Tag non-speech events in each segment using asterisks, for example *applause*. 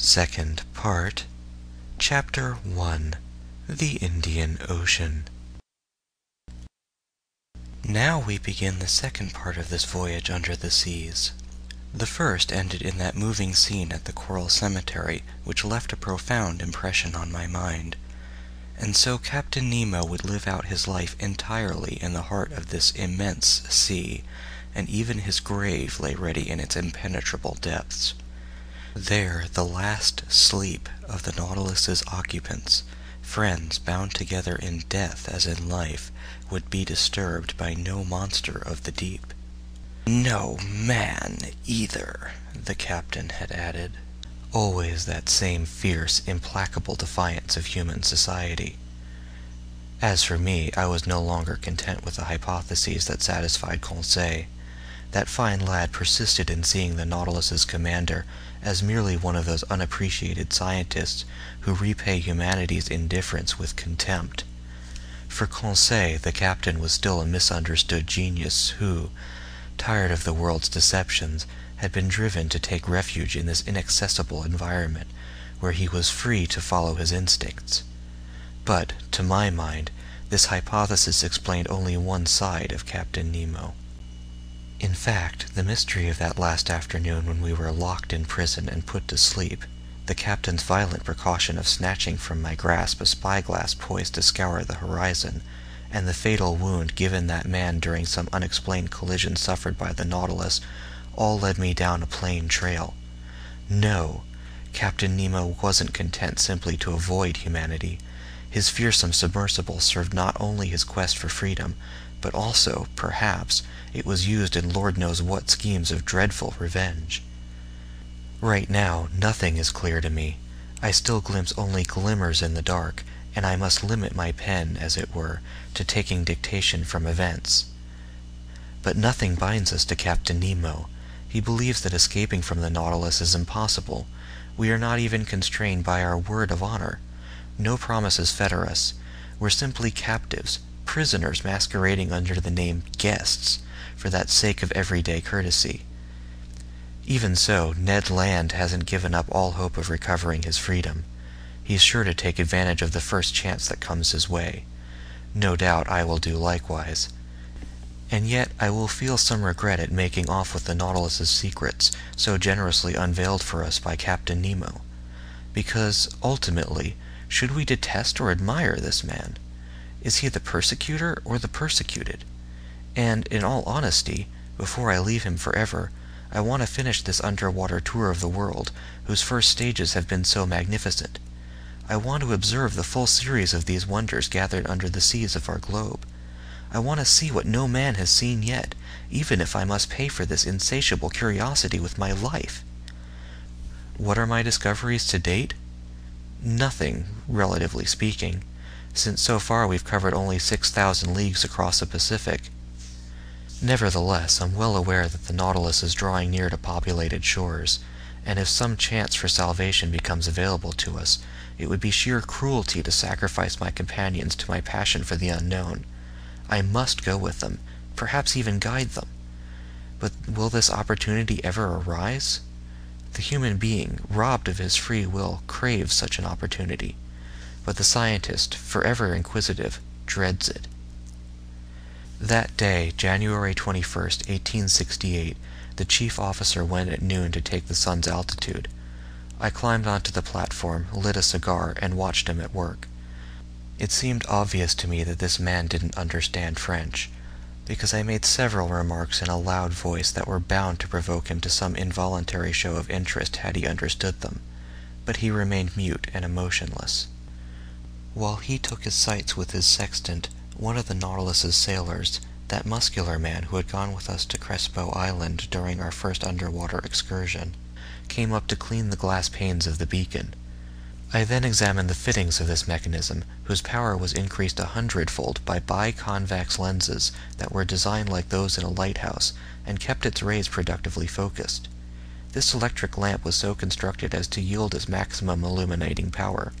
Second Part Chapter 1 The Indian Ocean Now we begin the second part of this voyage under the seas. The first ended in that moving scene at the Coral Cemetery which left a profound impression on my mind. And so Captain Nemo would live out his life entirely in the heart of this immense sea, and even his grave lay ready in its impenetrable depths. There the last sleep of the Nautilus's occupants, friends bound together in death as in life, would be disturbed by no monster of the deep. No man either, the captain had added. Always that same fierce, implacable defiance of human society. As for me, I was no longer content with the hypotheses that satisfied Conseil. That fine lad persisted in seeing the Nautilus's commander as merely one of those unappreciated scientists who repay humanity's indifference with contempt. For Conseil, the captain was still a misunderstood genius who, tired of the world's deceptions, had been driven to take refuge in this inaccessible environment, where he was free to follow his instincts. But, to my mind, this hypothesis explained only one side of Captain Nemo. In fact, the mystery of that last afternoon when we were locked in prison and put to sleep, the captain's violent precaution of snatching from my grasp a spyglass poised to scour the horizon, and the fatal wound given that man during some unexplained collision suffered by the Nautilus, all led me down a plain trail. No, Captain Nemo wasn't content simply to avoid humanity. His fearsome submersible served not only his quest for freedom, but also, perhaps, it was used in Lord knows what schemes of dreadful revenge. Right now, nothing is clear to me. I still glimpse only glimmers in the dark, and I must limit my pen, as it were, to taking dictation from events. But nothing binds us to Captain Nemo. He believes that escaping from the Nautilus is impossible. We are not even constrained by our word of honor. No promises fetter us. We're simply captives, prisoners masquerading under the name guests, for that sake of everyday courtesy. Even so, Ned Land hasn't given up all hope of recovering his freedom. He's sure to take advantage of the first chance that comes his way. No doubt I will do likewise. And yet I will feel some regret at making off with the Nautilus's secrets, so generously unveiled for us by Captain Nemo. Because, ultimately, should we detest or admire this man? Is he the persecutor or the persecuted? And, in all honesty, before I leave him forever, I want to finish this underwater tour of the world, whose first stages have been so magnificent. I want to observe the full series of these wonders gathered under the seas of our globe. I want to see what no man has seen yet, even if I must pay for this insatiable curiosity with my life. What are my discoveries to date? Nothing, relatively speaking, since so far we've covered only 6,000 leagues across the Pacific. Nevertheless, I'm well aware that the Nautilus is drawing near to populated shores, and if some chance for salvation becomes available to us, it would be sheer cruelty to sacrifice my companions to my passion for the unknown. I must go with them, perhaps even guide them. But will this opportunity ever arise? The human being, robbed of his free will, craves such an opportunity, but the scientist, forever inquisitive, dreads it. That day, January 21st, 1868, the chief officer went at noon to take the sun's altitude. I climbed onto the platform, lit a cigar, and watched him at work. It seemed obvious to me that this man didn't understand French, because I made several remarks in a loud voice that were bound to provoke him to some involuntary show of interest had he understood them, but he remained mute and emotionless. While he took his sights with his sextant, one of the Nautilus's sailors, that muscular man who had gone with us to Crespo Island during our first underwater excursion, came up to clean the glass panes of the beacon. I then examined the fittings of this mechanism, whose power was increased a hundredfold by biconvex lenses that were designed like those in a lighthouse, and kept its rays productively focused. This electric lamp was so constructed as to yield its maximum illuminating power.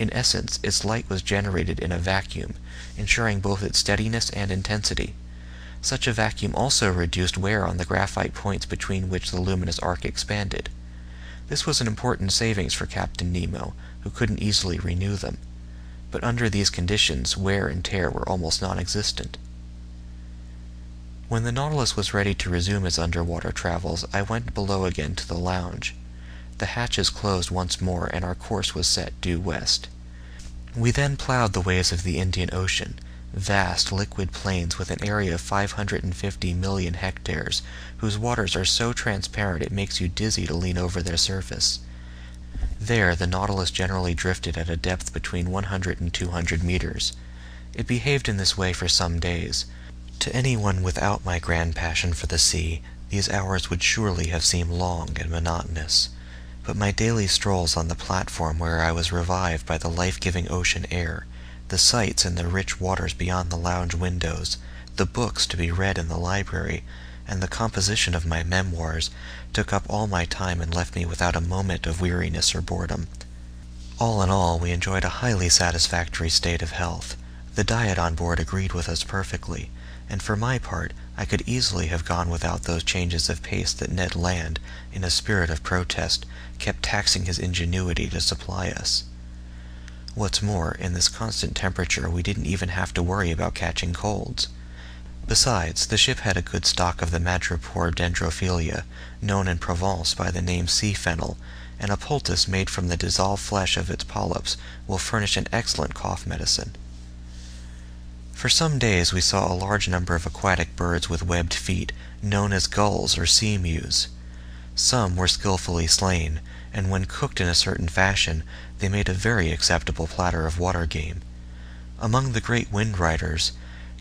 In essence, its light was generated in a vacuum, ensuring both its steadiness and intensity. Such a vacuum also reduced wear on the graphite points between which the luminous arc expanded. This was an important savings for Captain Nemo, who couldn't easily renew them. But under these conditions, wear and tear were almost non-existent. When the Nautilus was ready to resume its underwater travels, I went below again to the lounge. The hatches closed once more, and our course was set due west. We then plowed the waves of the Indian Ocean, vast liquid plains with an area of 550 million hectares, whose waters are so transparent it makes you dizzy to lean over their surface. There the Nautilus generally drifted at a depth between 100 and 200 meters. It behaved in this way for some days. To anyone without my grand passion for the sea, these hours would surely have seemed long and monotonous. But my daily strolls on the platform where I was revived by the life-giving ocean air, the sights in the rich waters beyond the lounge windows, the books to be read in the library, and the composition of my memoirs, took up all my time and left me without a moment of weariness or boredom. All in all, we enjoyed a highly satisfactory state of health. The diet on board agreed with us perfectly, and for my part, I could easily have gone without those changes of pace that Ned Land, in a spirit of protest, kept taxing his ingenuity to supply us. What's more, in this constant temperature we didn't even have to worry about catching colds. Besides, the ship had a good stock of the madrepore dendrophilia, known in Provence by the name sea fennel, and a poultice made from the dissolved flesh of its polyps will furnish an excellent cough medicine. For some days we saw a large number of aquatic birds with webbed feet, known as gulls or sea mews. Some were skilfully slain, and when cooked in a certain fashion, they made a very acceptable platter of water game. Among the great wind riders,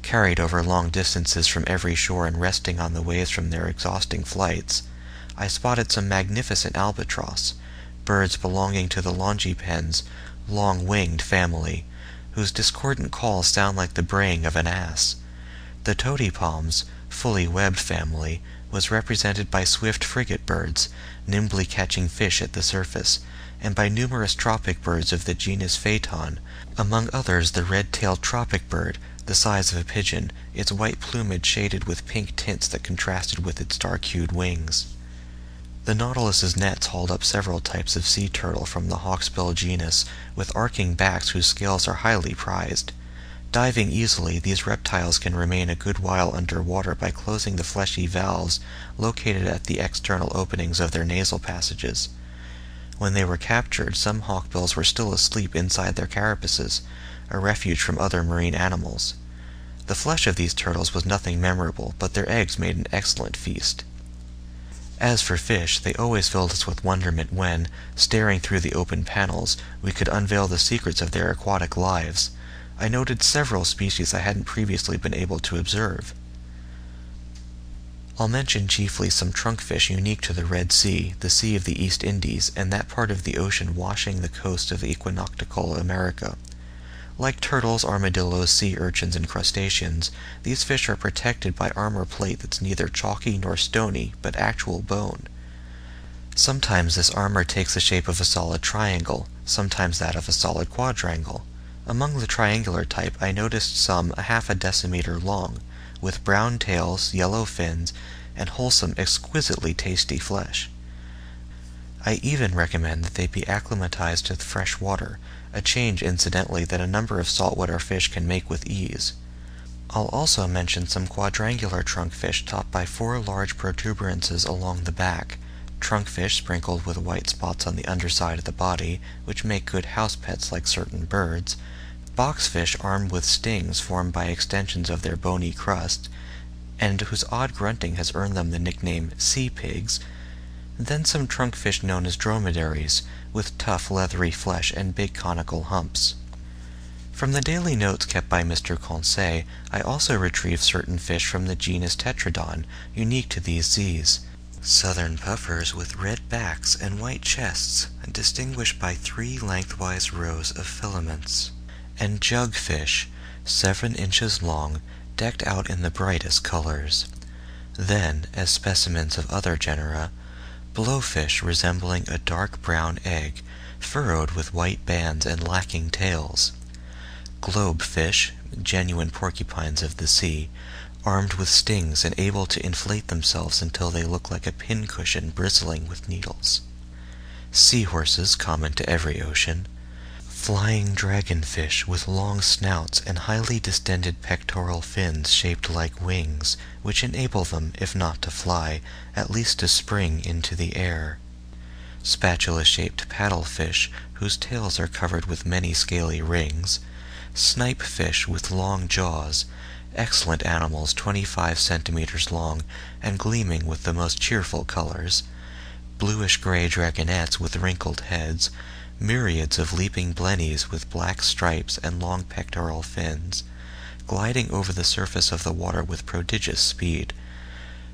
carried over long distances from every shore and resting on the waves from their exhausting flights, I spotted some magnificent albatross, birds belonging to the Longipennes long-winged family, whose discordant calls sound like the braying of an ass. The Totipalmes fully webbed family was represented by swift frigate birds, nimbly catching fish at the surface, and by numerous tropic birds of the genus Phaeton, among others the red-tailed tropic bird, the size of a pigeon, its white plumage shaded with pink tints that contrasted with its dark-hued wings. The Nautilus's nets hauled up several types of sea turtle from the hawksbill genus, with arcing backs whose scales are highly prized. Diving easily, these reptiles can remain a good while under water by closing the fleshy valves located at the external openings of their nasal passages. When they were captured, some hawkbills were still asleep inside their carapaces, a refuge from other marine animals. The flesh of these turtles was nothing memorable, but their eggs made an excellent feast. As for fish, they always filled us with wonderment when, staring through the open panels, we could unveil the secrets of their aquatic lives. I noted several species I hadn't previously been able to observe. I'll mention chiefly some trunkfish unique to the Red Sea, the Sea of the East Indies, and that part of the ocean washing the coast of equinoctial America. Like turtles, armadillos, sea urchins, and crustaceans, these fish are protected by armor plate that's neither chalky nor stony, but actual bone. Sometimes this armor takes the shape of a solid triangle, sometimes that of a solid quadrangle. Among the triangular type I noticed some a half a decimeter long, with brown tails, yellow fins, and wholesome, exquisitely tasty flesh. I even recommend that they be acclimatized to fresh water, a change incidentally that a number of saltwater fish can make with ease. I'll also mention some quadrangular trunkfish topped by four large protuberances along the back, trunkfish sprinkled with white spots on the underside of the body, which make good house pets like certain birds, boxfish armed with stings formed by extensions of their bony crust, and whose odd grunting has earned them the nickname sea pigs, then some trunkfish known as dromedaries, with tough leathery flesh and big conical humps. From the daily notes kept by Mr. Conseil, I also retrieved certain fish from the genus Tetradon, unique to these seas. Southern puffers with red backs and white chests, distinguished by three lengthwise rows of filaments and jugfish, seven inches long, decked out in the brightest colors. Then, as specimens of other genera, blowfish resembling a dark brown egg, furrowed with white bands and lacking tails. Globefish, genuine porcupines of the sea, armed with stings and able to inflate themselves until they look like a pincushion bristling with needles. seahorses common to every ocean, flying dragonfish with long snouts and highly distended pectoral fins shaped like wings, which enable them, if not to fly, at least to spring into the air, spatula-shaped paddlefish whose tails are covered with many scaly rings, snipe fish with long jaws, excellent animals 25 centimeters long and gleaming with the most cheerful colors, bluish-gray dragonettes with wrinkled heads, myriads of leaping blennies with black stripes and long pectoral fins, gliding over the surface of the water with prodigious speed,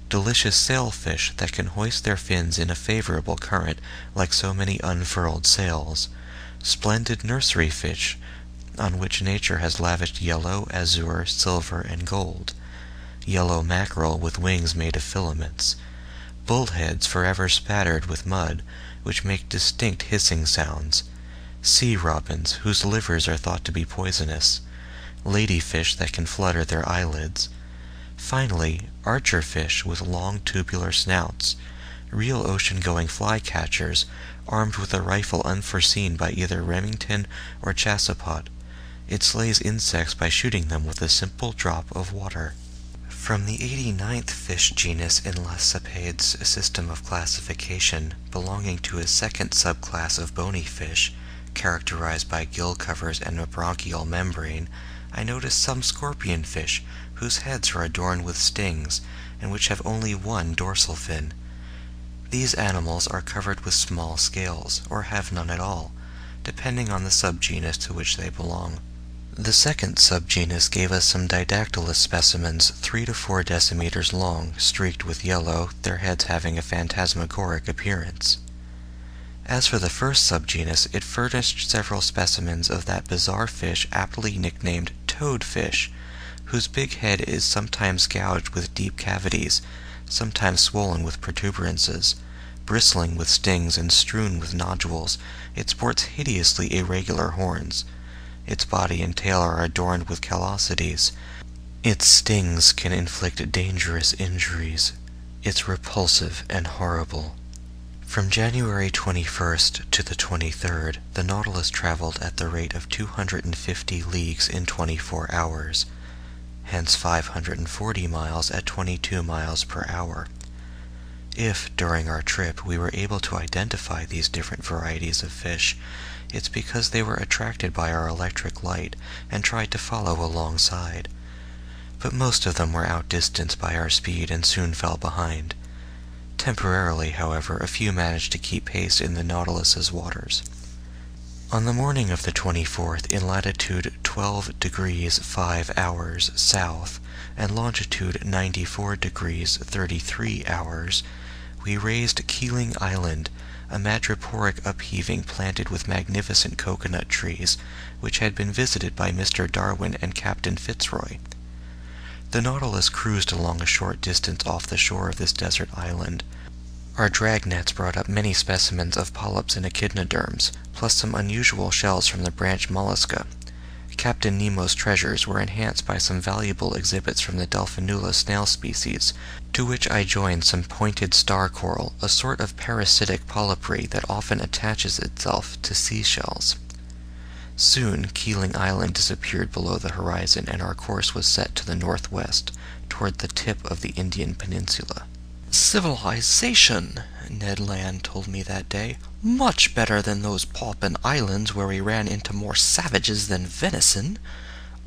delicious sailfish that can hoist their fins in a favorable current like so many unfurled sails, splendid nursery fish on which nature has lavished yellow, azure, silver, and gold, yellow mackerel with wings made of filaments, bullheads forever spattered with mud, which make distinct hissing sounds, sea robins whose livers are thought to be poisonous, ladyfish that can flutter their eyelids, finally archer fish with long tubular snouts, real ocean-going flycatchers armed with a rifle unforeseen by either Remington or Chassepot. It slays insects by shooting them with a simple drop of water. From the 89th fish genus in Lacépède's system of classification, belonging to a second subclass of bony fish, characterized by gill covers and a branchial membrane, I noticed some scorpion fish whose heads are adorned with stings, and which have only one dorsal fin. These animals are covered with small scales, or have none at all, depending on the subgenus to which they belong. The second subgenus gave us some didactylus specimens 3 to 4 decimeters long, streaked with yellow, their heads having a phantasmagoric appearance. As for the first subgenus, it furnished several specimens of that bizarre fish aptly nicknamed toadfish, whose big head is sometimes gouged with deep cavities, sometimes swollen with protuberances. Bristling with stings and strewn with nodules, it sports hideously irregular horns. Its body and tail are adorned with callosities. Its stings can inflict dangerous injuries. It's repulsive and horrible. From January 21st to the 23rd, the Nautilus traveled at the rate of 250 leagues in 24 hours, hence 540 miles at 22 miles per hour. If, during our trip, we were able to identify these different varieties of fish, it's because they were attracted by our electric light and tried to follow alongside. But most of them were outdistanced by our speed and soon fell behind. Temporarily, however, a few managed to keep pace in the Nautilus's waters. On the morning of the 24th, in latitude 12 degrees 5 hours south and longitude 94 degrees 33 hours, we raised Keeling Island, a madreporic upheaving planted with magnificent coconut trees, which had been visited by Mr. Darwin and Captain Fitzroy. The Nautilus cruised along a short distance off the shore of this desert island. Our dragnets brought up many specimens of polyps and echinoderms, plus some unusual shells from the branch mollusca. Captain Nemo's treasures were enhanced by some valuable exhibits from the Delphinula snail species, to which I joined some pointed star coral, a sort of parasitic polypary that often attaches itself to seashells. Soon Keeling Island disappeared below the horizon, and our course was set to the northwest, toward the tip of the Indian peninsula. Civilization, Ned Land told me that day. Much better than those Papuan Islands where we ran into more savages than venison.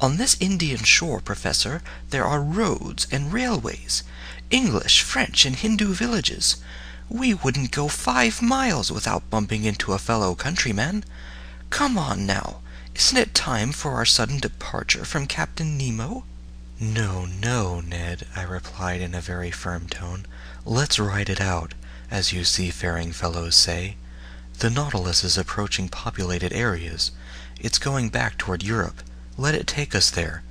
On this Indian shore, Professor, there are roads and railways, English, French, and Hindu villages. We wouldn't go five miles without bumping into a fellow countryman. Come on now, isn't it time for our sudden departure from Captain Nemo? No, no, Ned, I replied in a very firm tone. Let's ride it out, as you seafaring fellows say. The Nautilus is approaching populated areas. It's going back toward Europe. Let it take us there.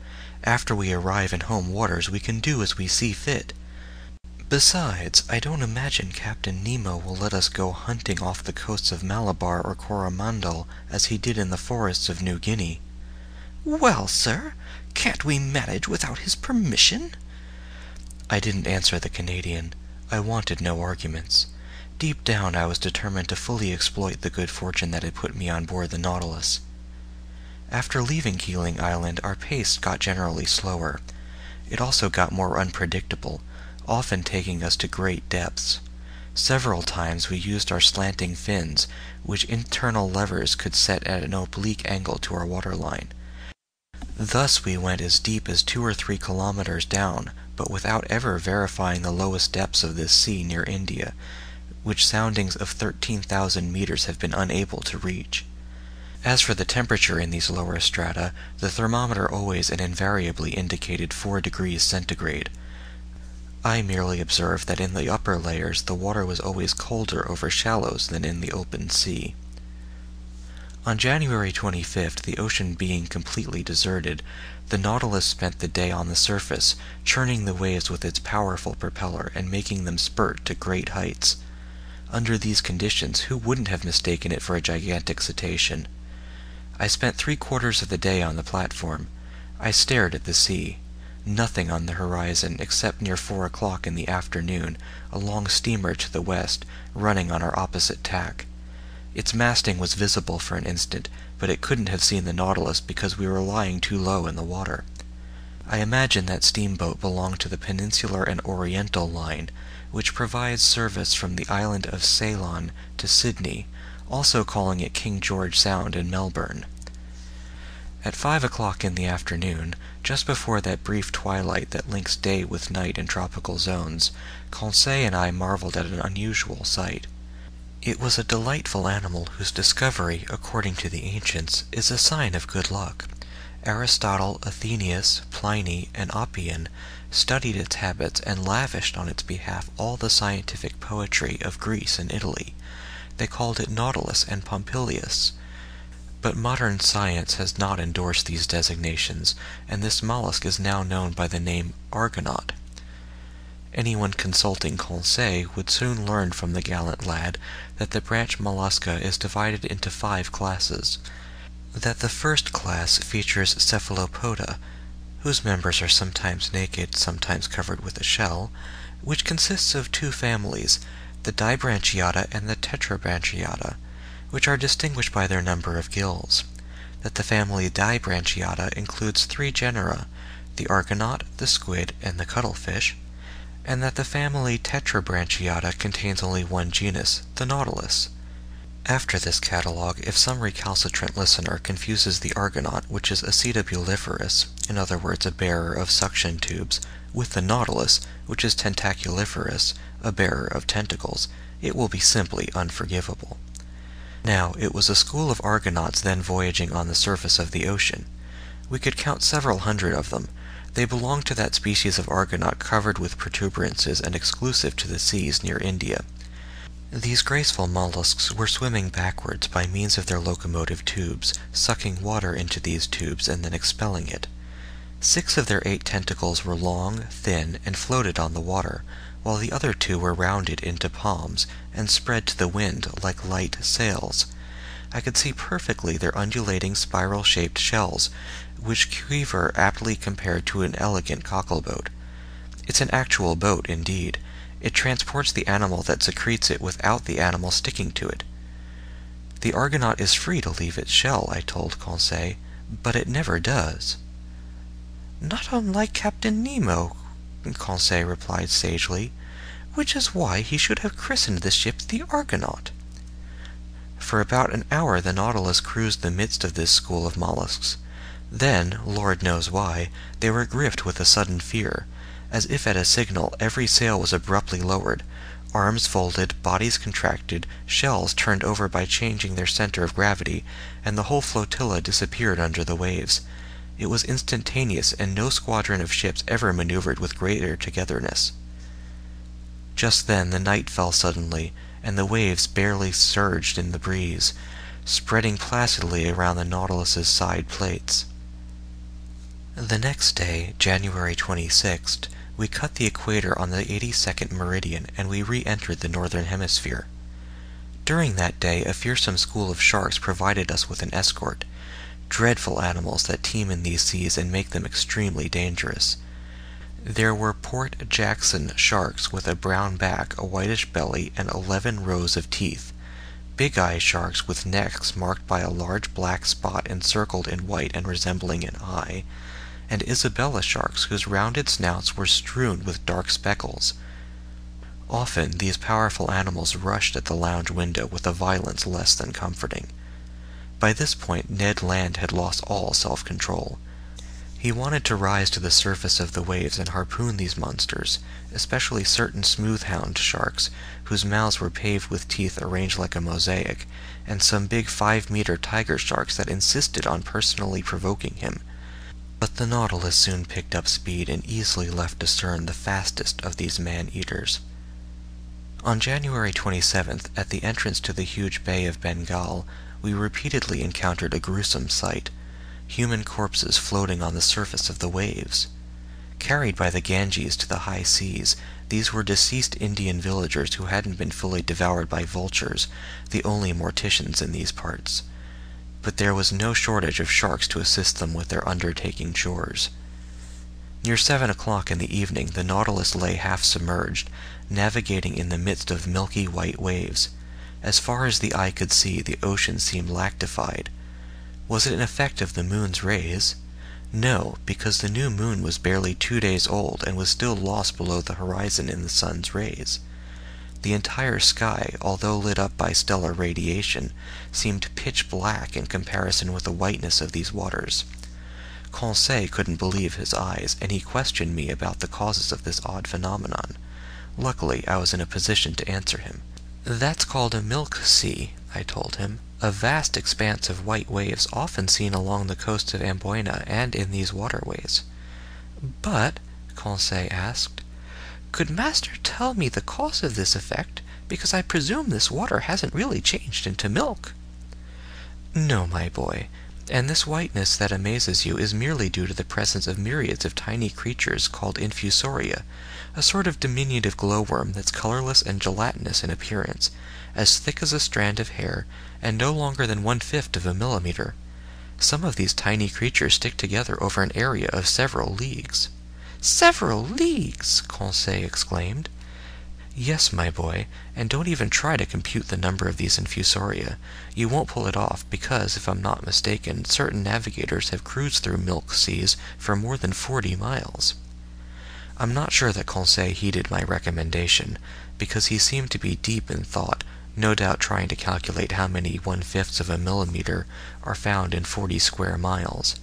After we arrive in home waters, we can do as we see fit. Besides, I don't imagine Captain Nemo will let us go hunting off the coasts of Malabar or Coromandel as he did in the forests of New Guinea. Well, sir, can't we manage without his permission? I didn't answer the Canadian. I wanted no arguments. Deep down I was determined to fully exploit the good fortune that had put me on board the Nautilus. After leaving Keeling Island, our pace got generally slower. It also got more unpredictable, often taking us to great depths. Several times we used our slanting fins, which internal levers could set at an oblique angle to our waterline. Thus we went as deep as two or three kilometers down, but without ever verifying the lowest depths of this sea near India, which soundings of 13,000 meters have been unable to reach. As for the temperature in these lower strata, the thermometer always and invariably indicated 4 degrees centigrade. I merely observed that in the upper layers the water was always colder over shallows than in the open sea. On January 25th, the ocean being completely deserted, the Nautilus spent the day on the surface, churning the waves with its powerful propeller and making them spurt to great heights. Under these conditions, who wouldn't have mistaken it for a gigantic cetacean? I spent three quarters of the day on the platform. I stared at the sea. Nothing on the horizon, except near four o'clock in the afternoon, a long steamer to the west, running on our opposite tack. Its masting was visible for an instant, but it couldn't have seen the Nautilus because we were lying too low in the water. I imagine that steamboat belonged to the Peninsular and Oriental Line, which provides service from the island of Ceylon to Sydney, also calling it King George Sound in Melbourne. At five o'clock in the afternoon, just before that brief twilight that links day with night in tropical zones, Conseil and I marveled at an unusual sight. It was a delightful animal whose discovery, according to the ancients, is a sign of good luck. Aristotle, Athenaeus, Pliny, and Oppian studied its habits and lavished on its behalf all the scientific poetry of Greece and Italy. They called it Nautilus and Pompilius. But modern science has not endorsed these designations, and this mollusk is now known by the name Argonaut. Anyone consulting Conseil would soon learn from the gallant lad that the branch mollusca is divided into five classes; that the first class features Cephalopoda, whose members are sometimes naked, sometimes covered with a shell, which consists of two families, the Dibranchiata and the Tetrabranchiata, which are distinguished by their number of gills; that the family Dibranchiata includes three genera, the Argonaut, the squid, and the cuttlefish and that the family Tetrabranchiata contains only one genus, the Nautilus. After this catalogue, if some recalcitrant listener confuses the Argonaut, which is acetabuliferous, in other words a bearer of suction tubes, with the Nautilus, which is tentaculiferous, a bearer of tentacles, it will be simply unforgivable. Now, it was a school of Argonauts then voyaging on the surface of the ocean. We could count several hundred of them. They belonged to that species of Argonaut covered with protuberances and exclusive to the seas near India. These graceful mollusks were swimming backwards by means of their locomotive tubes, sucking water into these tubes and then expelling it. Six of their eight tentacles were long, thin, and floated on the water, while the other two were rounded into palms and spread to the wind like light sails. I could see perfectly their undulating spiral-shaped shells, which Cuvier aptly compared to an elegant cockle-boat. It's an actual boat, indeed. It transports the animal that secretes it without the animal sticking to it. The Argonaut is free to leave its shell, I told Conseil, but it never does. Not unlike Captain Nemo, Conseil replied sagely, which is why he should have christened the ship the Argonaut. For about an hour the Nautilus cruised the midst of this school of mollusks. Then, Lord knows why, they were gripped with a sudden fear. As if at a signal, every sail was abruptly lowered. Arms folded, bodies contracted, shells turned over by changing their center of gravity, and the whole flotilla disappeared under the waves. It was instantaneous, and no squadron of ships ever maneuvered with greater togetherness. Just then the night fell suddenly, and the waves barely surged in the breeze, spreading placidly around the Nautilus's side plates. The next day, January 26th, we cut the equator on the 82nd meridian and we re-entered the northern hemisphere. During that day a fearsome school of sharks provided us with an escort, dreadful animals that teem in these seas and make them extremely dangerous. There were Port Jackson sharks with a brown back, a whitish belly, and eleven rows of teeth; big eye sharks with necks marked by a large black spot encircled in white and resembling an eye; and Isabella sharks whose rounded snouts were strewn with dark speckles. Often these powerful animals rushed at the lounge window with a violence less than comforting. By this point Ned Land had lost all self control. He wanted to rise to the surface of the waves and harpoon these monsters, especially certain smooth hound sharks, whose mouths were paved with teeth arranged like a mosaic, and some big five meter tiger sharks that insisted on personally provoking him. But the Nautilus soon picked up speed and easily left astern the fastest of these man eaters. On January 27th, at the entrance to the huge Bay of Bengal, we repeatedly encountered a gruesome sight human corpses floating on the surface of the waves. Carried by the Ganges to the high seas, these were deceased Indian villagers who hadn't been fully devoured by vultures, the only morticians in these parts. But there was no shortage of sharks to assist them with their undertaking chores. Near seven o'clock in the evening the Nautilus lay half submerged, navigating in the midst of milky white waves. As far as the eye could see, the ocean seemed lactified. Was it an effect of the moon's rays? No, because the new moon was barely two days old and was still lost below the horizon in the sun's rays. The entire sky, although lit up by stellar radiation, seemed pitch black in comparison with the whiteness of these waters. Conseil couldn't believe his eyes, and he questioned me about the causes of this odd phenomenon. Luckily, I was in a position to answer him. "That's called a milk sea," I told him a vast expanse of white waves often seen along the coast of Amboyna and in these waterways. "But," Conseil asked, "could master tell me the cause of this effect, because I presume this water hasn't really changed into milk?" "No, my boy, and this whiteness that amazes you is merely due to the presence of myriads of tiny creatures called infusoria, a sort of diminutive glowworm that's colorless and gelatinous in appearance, as thick as a strand of hair, and no longer than one fifth of a millimeter. Some of these tiny creatures stick together over an area of several leagues. Several leagues! Conseil exclaimed. Yes, my boy, and don't even try to compute the number of these infusoria. You won't pull it off, because, if I'm not mistaken, certain navigators have cruised through milk seas for more than forty miles. I'm not sure that Conseil heeded my recommendation, because he seemed to be deep in thought, no doubt trying to calculate how many one-fifths of a millimeter are found in 40 square miles.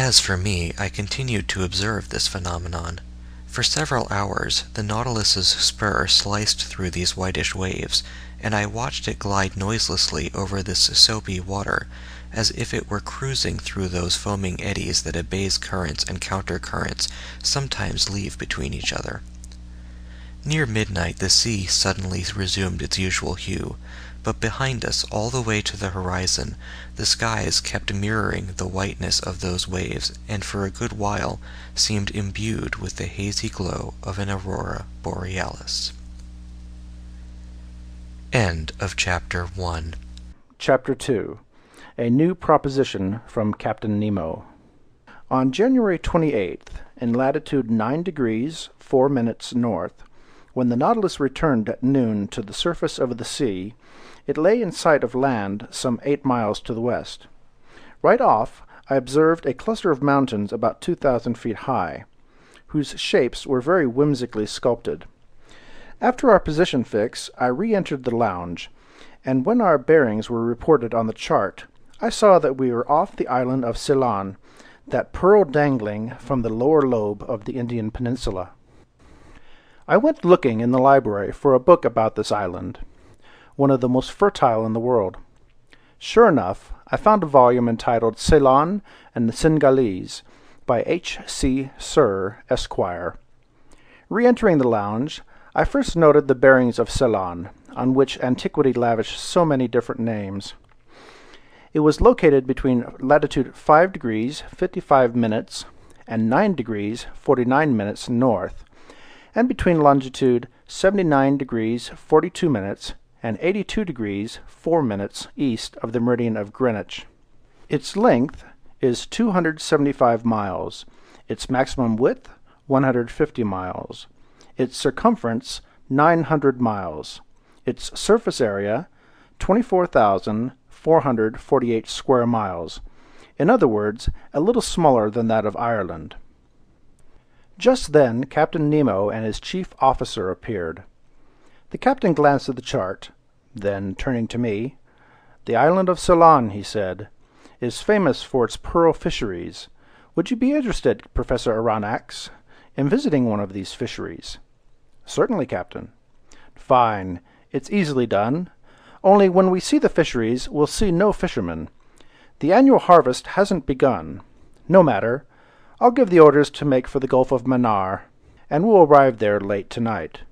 As for me, I continued to observe this phenomenon. For several hours the Nautilus's spur sliced through these whitish waves, and I watched it glide noiselessly over this soapy water, as if it were cruising through those foaming eddies that a bay's currents and counter-currents sometimes leave between each other. Near midnight the sea suddenly resumed its usual hue, but behind us, all the way to the horizon, the skies kept mirroring the whiteness of those waves, and for a good while seemed imbued with the hazy glow of an aurora borealis. End of chapter 1 Chapter 2 A New Proposition from Captain Nemo. On January 28th, in latitude 9 degrees 4 minutes north, when the Nautilus returned at noon to the surface of the sea, it lay in sight of land some eight miles to the west. Right off, I observed a cluster of mountains about two thousand feet high, whose shapes were very whimsically sculpted. After our position fix, I re-entered the lounge, and when our bearings were reported on the chart, I saw that we were off the island of Ceylon, that pearl dangling from the lower lobe of the Indian peninsula. I went looking in the library for a book about this island, one of the most fertile in the world. Sure enough, I found a volume entitled Ceylon and the Cingalese by H. C. Sirr, Esquire. Re-entering the lounge, I first noted the bearings of Ceylon, on which antiquity lavished so many different names. It was located between latitude 5 degrees 55 minutes and 9 degrees 49 minutes north, and between longitude 79 degrees 42 minutes and 82 degrees 4 minutes east of the meridian of Greenwich. Its length is 275 miles, its maximum width 150 miles. Its circumference, 900 miles. Its surface area, 24,448 square miles. In other words, a little smaller than that of Ireland. Just then Captain Nemo and his chief officer appeared. The captain glanced at the chart, then, turning to me, "The island of Ceylon," he said, "is famous for its pearl fisheries. Would you be interested, Professor Aronnax, in visiting one of these fisheries?" "Certainly, captain." "Fine. It's easily done. Only when we see the fisheries we'll see no fishermen. The annual harvest hasn't begun. No matter. I'll give the orders to make for the Gulf of Mannar, and we'll arrive there late tonight."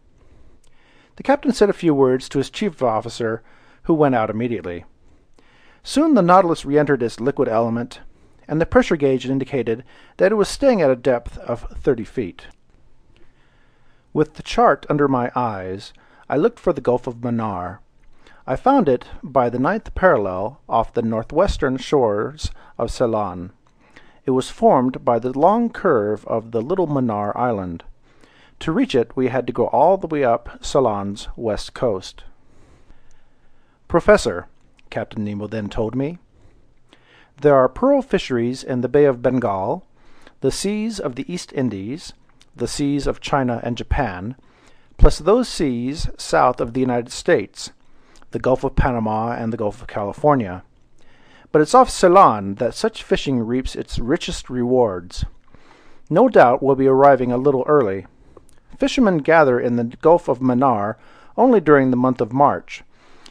The captain said a few words to his chief officer, who went out immediately. Soon the Nautilus re-entered its liquid element, and the pressure gauge indicated that it was staying at a depth of thirty feet. With the chart under my eyes, I looked for the Gulf of Mannar. I found it by the ninth parallel off the northwestern shores of Ceylon. It was formed by the long curve of the little Mannar Island. To reach it we had to go all the way up Ceylon's west coast. Professor, Captain Nemo then told me, there are pearl fisheries in the Bay of Bengal, the seas of the East Indies, the seas of China and Japan, plus those seas south of the United States, the Gulf of Panama, and the Gulf of California. But it's off Ceylon that such fishing reaps its richest rewards. No doubt we'll be arriving a little early. Fishermen gather in the Gulf of Mannar only during the month of March,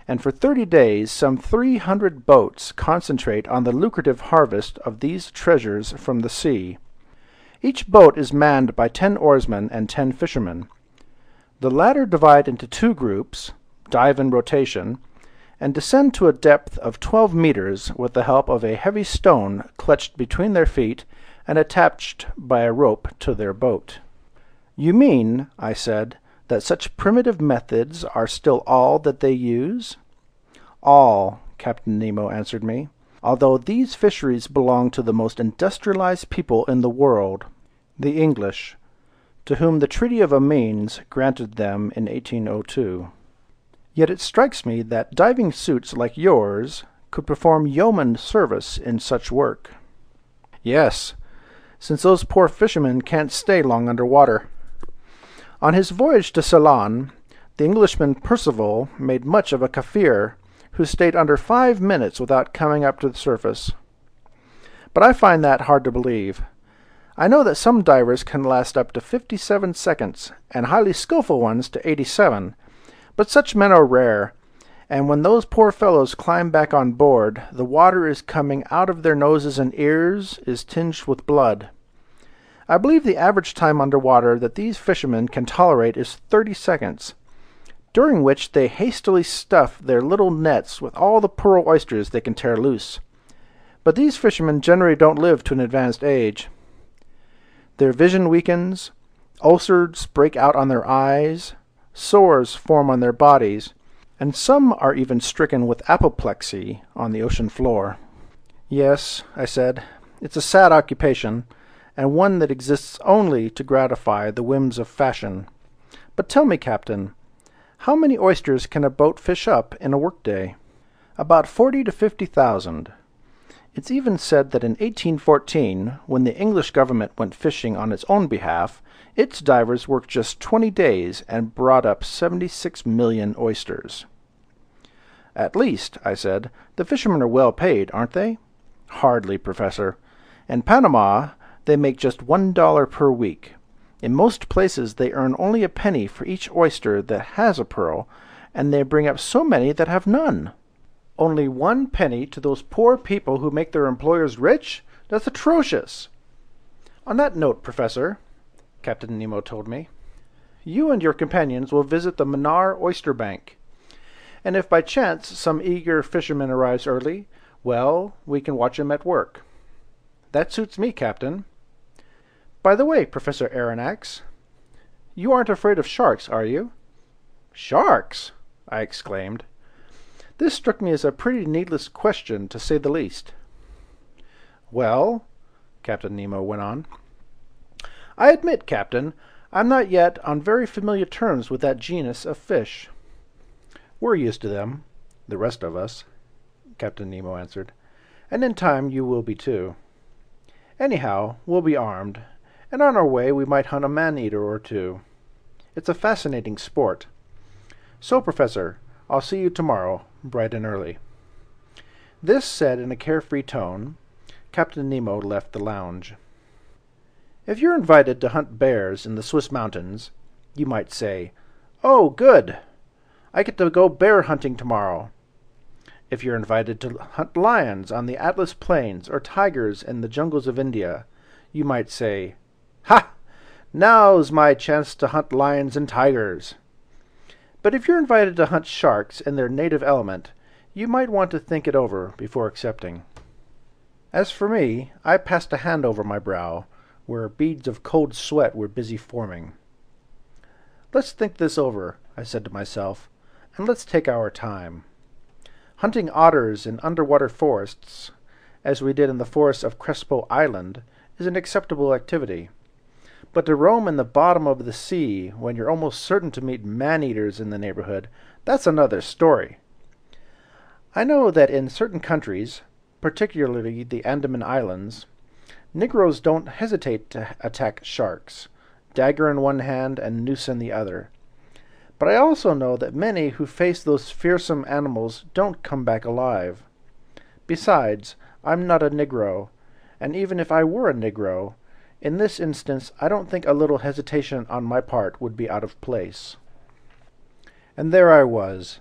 and for thirty days some three hundred boats concentrate on the lucrative harvest of these treasures from the sea. Each boat is manned by ten oarsmen and ten fishermen. The latter divide into two groups, dive in rotation, and descend to a depth of twelve meters with the help of a heavy stone clutched between their feet and attached by a rope to their boat. You mean, I said, that such primitive methods are still all that they use? All, Captain Nemo answered me, although these fisheries belong to the most industrialized people in the world, the English, to whom the Treaty of Amiens granted them in 1802. Yet it strikes me that diving suits like yours could perform yeoman service in such work. Yes, since those poor fishermen can't stay long under water. On his voyage to Ceylon, the Englishman Percival made much of a Kaffir who stayed under five minutes without coming up to the surface. But I find that hard to believe. I know that some divers can last up to 57 seconds, and highly skillful ones to 87, but such men are rare, and when those poor fellows climb back on board, the water is coming out of their noses and ears is tinged with blood. I believe the average time under water that these fishermen can tolerate is thirty seconds, during which they hastily stuff their little nets with all the pearl oysters they can tear loose. But these fishermen generally don't live to an advanced age. Their vision weakens, ulcers break out on their eyes, sores form on their bodies, and some are even stricken with apoplexy on the ocean floor. Yes, I said, it's a sad occupation, and one that exists only to gratify the whims of fashion. But tell me, Captain, how many oysters can a boat fish up in a workday? About forty to fifty thousand. It's even said that in 1814, when the English government went fishing on its own behalf, its divers worked just 20 days and brought up 76 million oysters. At least, I said, the fishermen are well paid, aren't they? Hardly, Professor. In Panama, they make just one dollar per week. In most places, they earn only a penny for each oyster that has a pearl, and they bring up so many that have none. Only one penny to those poor people who make their employers rich? That's atrocious. On that note, Professor, Captain Nemo told me. You and your companions will visit the Mannar Oyster Bank. And if by chance some eager fisherman arrives early, well, we can watch him at work. That suits me, Captain. By the way, Professor Aronnax, you aren't afraid of sharks, are you? Sharks? I exclaimed. This struck me as a pretty needless question, to say the least. Well, Captain Nemo went on, I admit, Captain, I'm not yet on very familiar terms with that genus of fish. We're used to them, the rest of us, Captain Nemo answered, and in time you will be too. Anyhow, we'll be armed, and on our way we might hunt a man-eater or two. It's a fascinating sport. So, Professor, I'll see you tomorrow, bright and early. This said in a carefree tone, Captain Nemo left the lounge. If you're invited to hunt bears in the Swiss mountains, you might say, Oh, good! I get to go bear hunting tomorrow. If you're invited to hunt lions on the Atlas Plains or tigers in the jungles of India, you might say, Ha! Now's my chance to hunt lions and tigers. But if you're invited to hunt sharks in their native element, you might want to think it over before accepting. As for me, I passed a hand over my brow, where beads of cold sweat were busy forming. Let's think this over, I said to myself, and let's take our time. Hunting otters in underwater forests, as we did in the forests of Crespo Island, is an acceptable activity. But to roam in the bottom of the sea when you're almost certain to meet man-eaters in the neighborhood, that's another story. I know that in certain countries, particularly the Andaman Islands, Negroes don't hesitate to attack sharks, dagger in one hand and noose in the other. But I also know that many who face those fearsome animals don't come back alive. Besides, I'm not a Negro, and even if I were a Negro, in this instance I don't think a little hesitation on my part would be out of place. And there I was,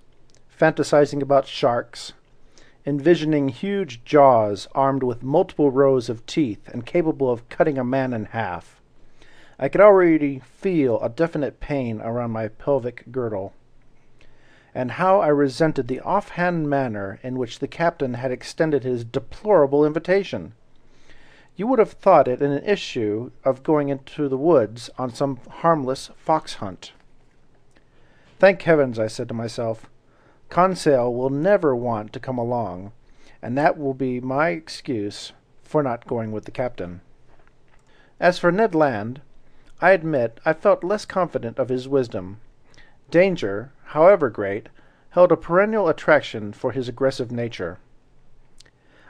fantasizing about sharks, envisioning huge jaws armed with multiple rows of teeth and capable of cutting a man in half. I could already feel a definite pain around my pelvic girdle. And how I resented the offhand manner in which the captain had extended his deplorable invitation. You would have thought it an issue of going into the woods on some harmless fox hunt. Thank heavens, I said to myself, Conseil will never want to come along, and that will be my excuse for not going with the captain. As for Ned Land, I admit I felt less confident of his wisdom. Danger, however great, held a perennial attraction for his aggressive nature.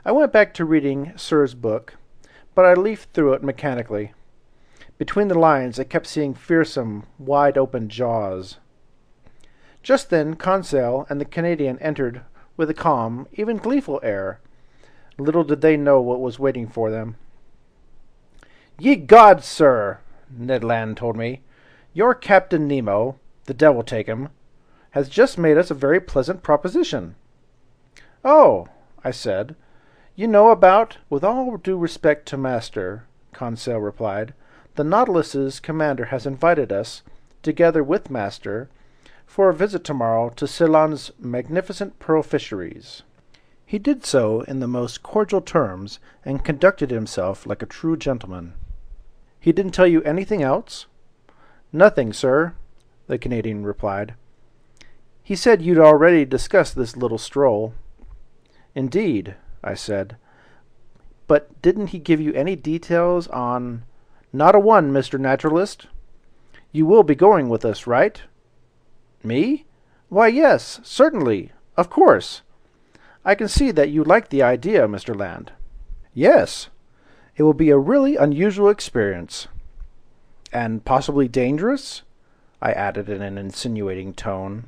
I went back to reading Sirr's book, but I leafed through it mechanically. Between the lines I kept seeing fearsome, wide-open jaws. Just then Conseil and the Canadian entered with a calm, even gleeful air. Little did they know what was waiting for them. Ye gods, sir, Ned Land told me, your Captain Nemo, the devil take him, has just made us a very pleasant proposition. Oh, I said, you know about, with all due respect to master, Conseil replied, the Nautilus's commander has invited us, together with master, for a visit tomorrow to Ceylon's magnificent pearl fisheries. He did so in the most cordial terms, and conducted himself like a true gentleman. He didn't tell you anything else? Nothing, sir, the Canadian replied. He said you'd already discussed this little stroll. Indeed, I said. But didn't he give you any details on... Not a one, Mr. Naturalist. You will be going with us, right? Me? Why, yes, certainly, of course. I can see that you like the idea, Mr. Land. Yes, it will be a really unusual experience. And possibly dangerous? I added in an insinuating tone.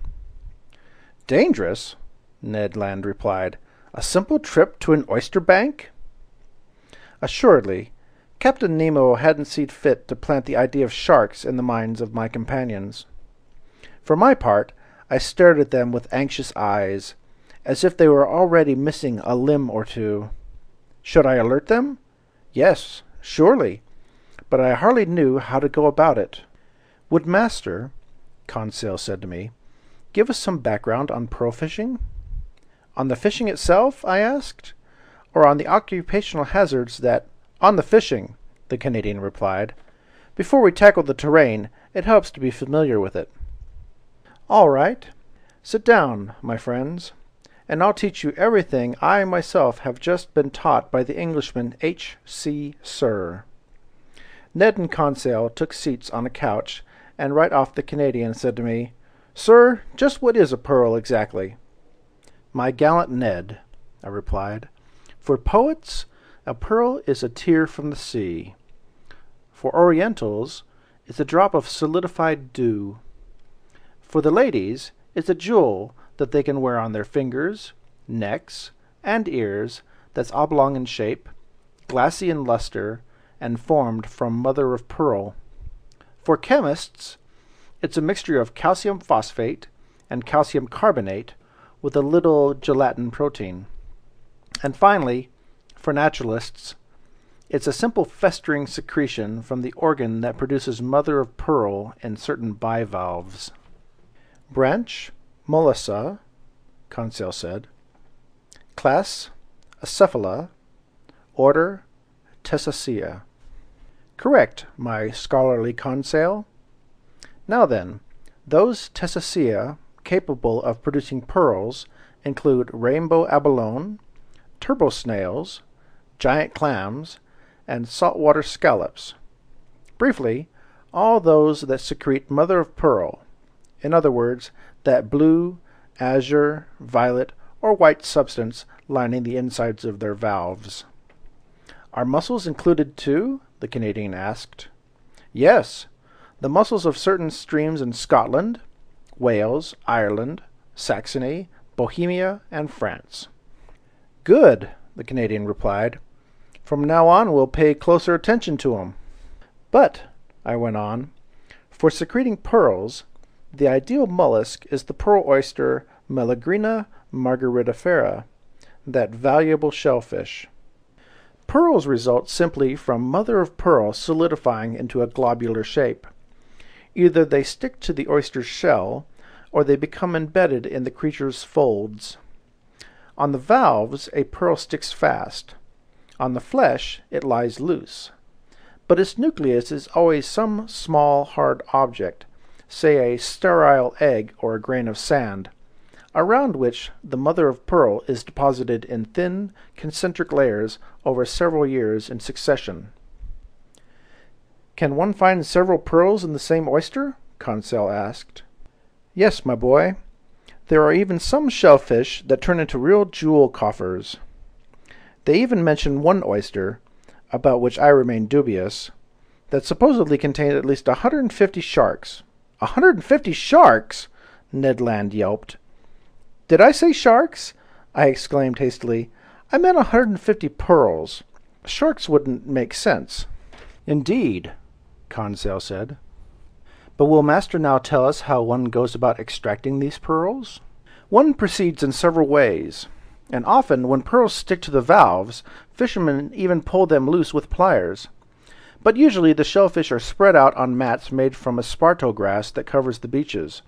Dangerous? Ned Land replied. A simple trip to an oyster bank? Assuredly, Captain Nemo hadn't seen fit to plant the idea of sharks in the minds of my companions. For my part, I stared at them with anxious eyes, as if they were already missing a limb or two. Should I alert them? Yes, surely, but I hardly knew how to go about it. Would master, Conseil said to me, give us some background on pearl fishing? On the fishing itself, I asked, or on the occupational hazards that... On the fishing, the Canadian replied. Before we tackle the terrain, it helps to be familiar with it. All right. Sit down, my friends, and I'll teach you everything I myself have just been taught by the Englishman H. C. Sirr. Ned and Conseil took seats on a couch, and right off the Canadian said to me, Sir, just what is a pearl exactly? My gallant Ned, I replied, for poets, a pearl is a tear from the sea. For Orientals, it's a drop of solidified dew. For the ladies, it's a jewel that they can wear on their fingers, necks, and ears that's oblong in shape, glassy in luster, and formed from mother of pearl. For chemists, it's a mixture of calcium phosphate and calcium carbonate with a little gelatin protein. And finally, for naturalists, it's a simple festering secretion from the organ that produces mother of pearl in certain bivalves. Branch, Mollusca, Conseil said. Class, Acephala. Order, Testacea. Correct, my scholarly Conseil. Now then, those Testacea capable of producing pearls include rainbow abalone, turbo snails, giant clams, and saltwater scallops. Briefly, all those that secrete mother of pearl, in other words, that blue, azure, violet, or white substance lining the insides of their valves. Are mussels included too? the Canadian asked. Yes, the mussels of certain streams in Scotland, Wales, Ireland, Saxony, Bohemia, and France. Good, the Canadian replied. From now on we'll pay closer attention to to 'em. But, I went on, for secreting pearls, the ideal mollusk is the pearl oyster Meleagrina margaritifera, that valuable shellfish. Pearls result simply from mother of pearl solidifying into a globular shape. Either they stick to the oyster's shell, or they become embedded in the creature's folds. On the valves, a pearl sticks fast. On the flesh, it lies loose. But its nucleus is always some small, hard object, say a sterile egg or a grain of sand, around which the mother of pearl is deposited in thin, concentric layers over several years in succession. Can one find several pearls in the same oyster? Conseil asked. Yes, my boy. There are even some shellfish that turn into real jewel coffers. They even mention one oyster, about which I remain dubious, that supposedly contained at least a 150 sharks. A 150 sharks? Ned Land yelped. Did I say sharks? I exclaimed hastily. I meant a 150 pearls. Sharks wouldn't make sense. Indeed, Conseil said. But will Master now tell us how one goes about extracting these pearls? One proceeds in several ways, and often when pearls stick to the valves, fishermen even pull them loose with pliers. But usually the shellfish are spread out on mats made from esparto grass that covers the beaches.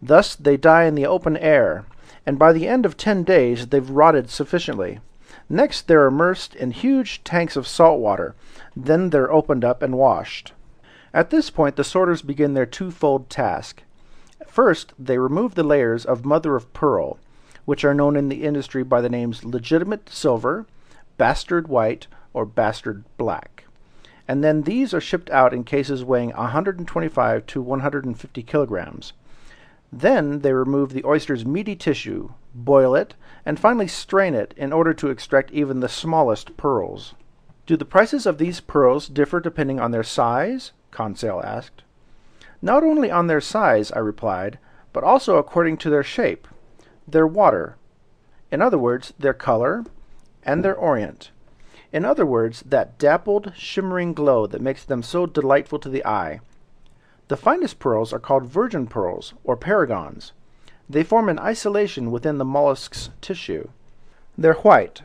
Thus they die in the open air, and by the end of ten days they've rotted sufficiently. Next they're immersed in huge tanks of salt water, then they're opened up and washed. At this point, the sorters begin their twofold task. First, they remove the layers of mother of pearl, which are known in the industry by the names legitimate silver, bastard white, or bastard black. And then these are shipped out in cases weighing 125 to 150 kilograms. Then they remove the oyster's meaty tissue, boil it, and finally strain it in order to extract even the smallest pearls. Do the prices of these pearls differ depending on their size, Conseil asked. Not only on their size, I replied, but also according to their shape, their water, in other words, their color, and their orient. In other words, that dappled, shimmering glow that makes them so delightful to the eye. The finest pearls are called virgin pearls, or paragons. They form an isolation within the mollusk's tissue. They're white,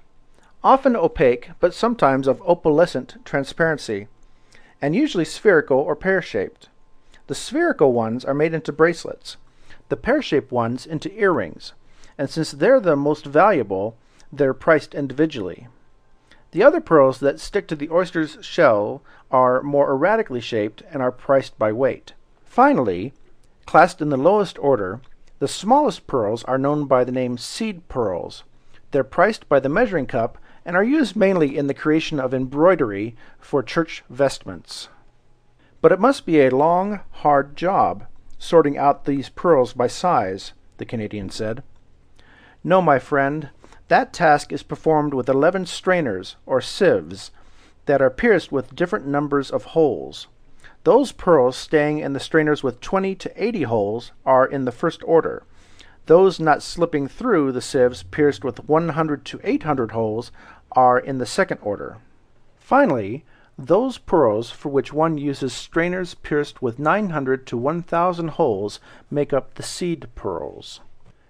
often opaque, but sometimes of opalescent transparency and usually spherical or pear-shaped. The spherical ones are made into bracelets, the pear-shaped ones into earrings, and since they're the most valuable, they're priced individually. The other pearls that stick to the oyster's shell are more erratically shaped and are priced by weight. Finally, classed in the lowest order, the smallest pearls are known by the name seed pearls. They're priced by the measuring cup and are used mainly in the creation of embroidery for church vestments. But it must be a long, hard job, sorting out these pearls by size, the Canadian said. No, my friend, that task is performed with eleven strainers, or sieves, that are pierced with different numbers of holes. Those pearls staying in the strainers with 20 to 80 holes are in the first order. Those not slipping through the sieves pierced with 100 to 800 holes are in the second order. Finally, those pearls for which one uses strainers pierced with 900 to 1000 holes make up the seed pearls.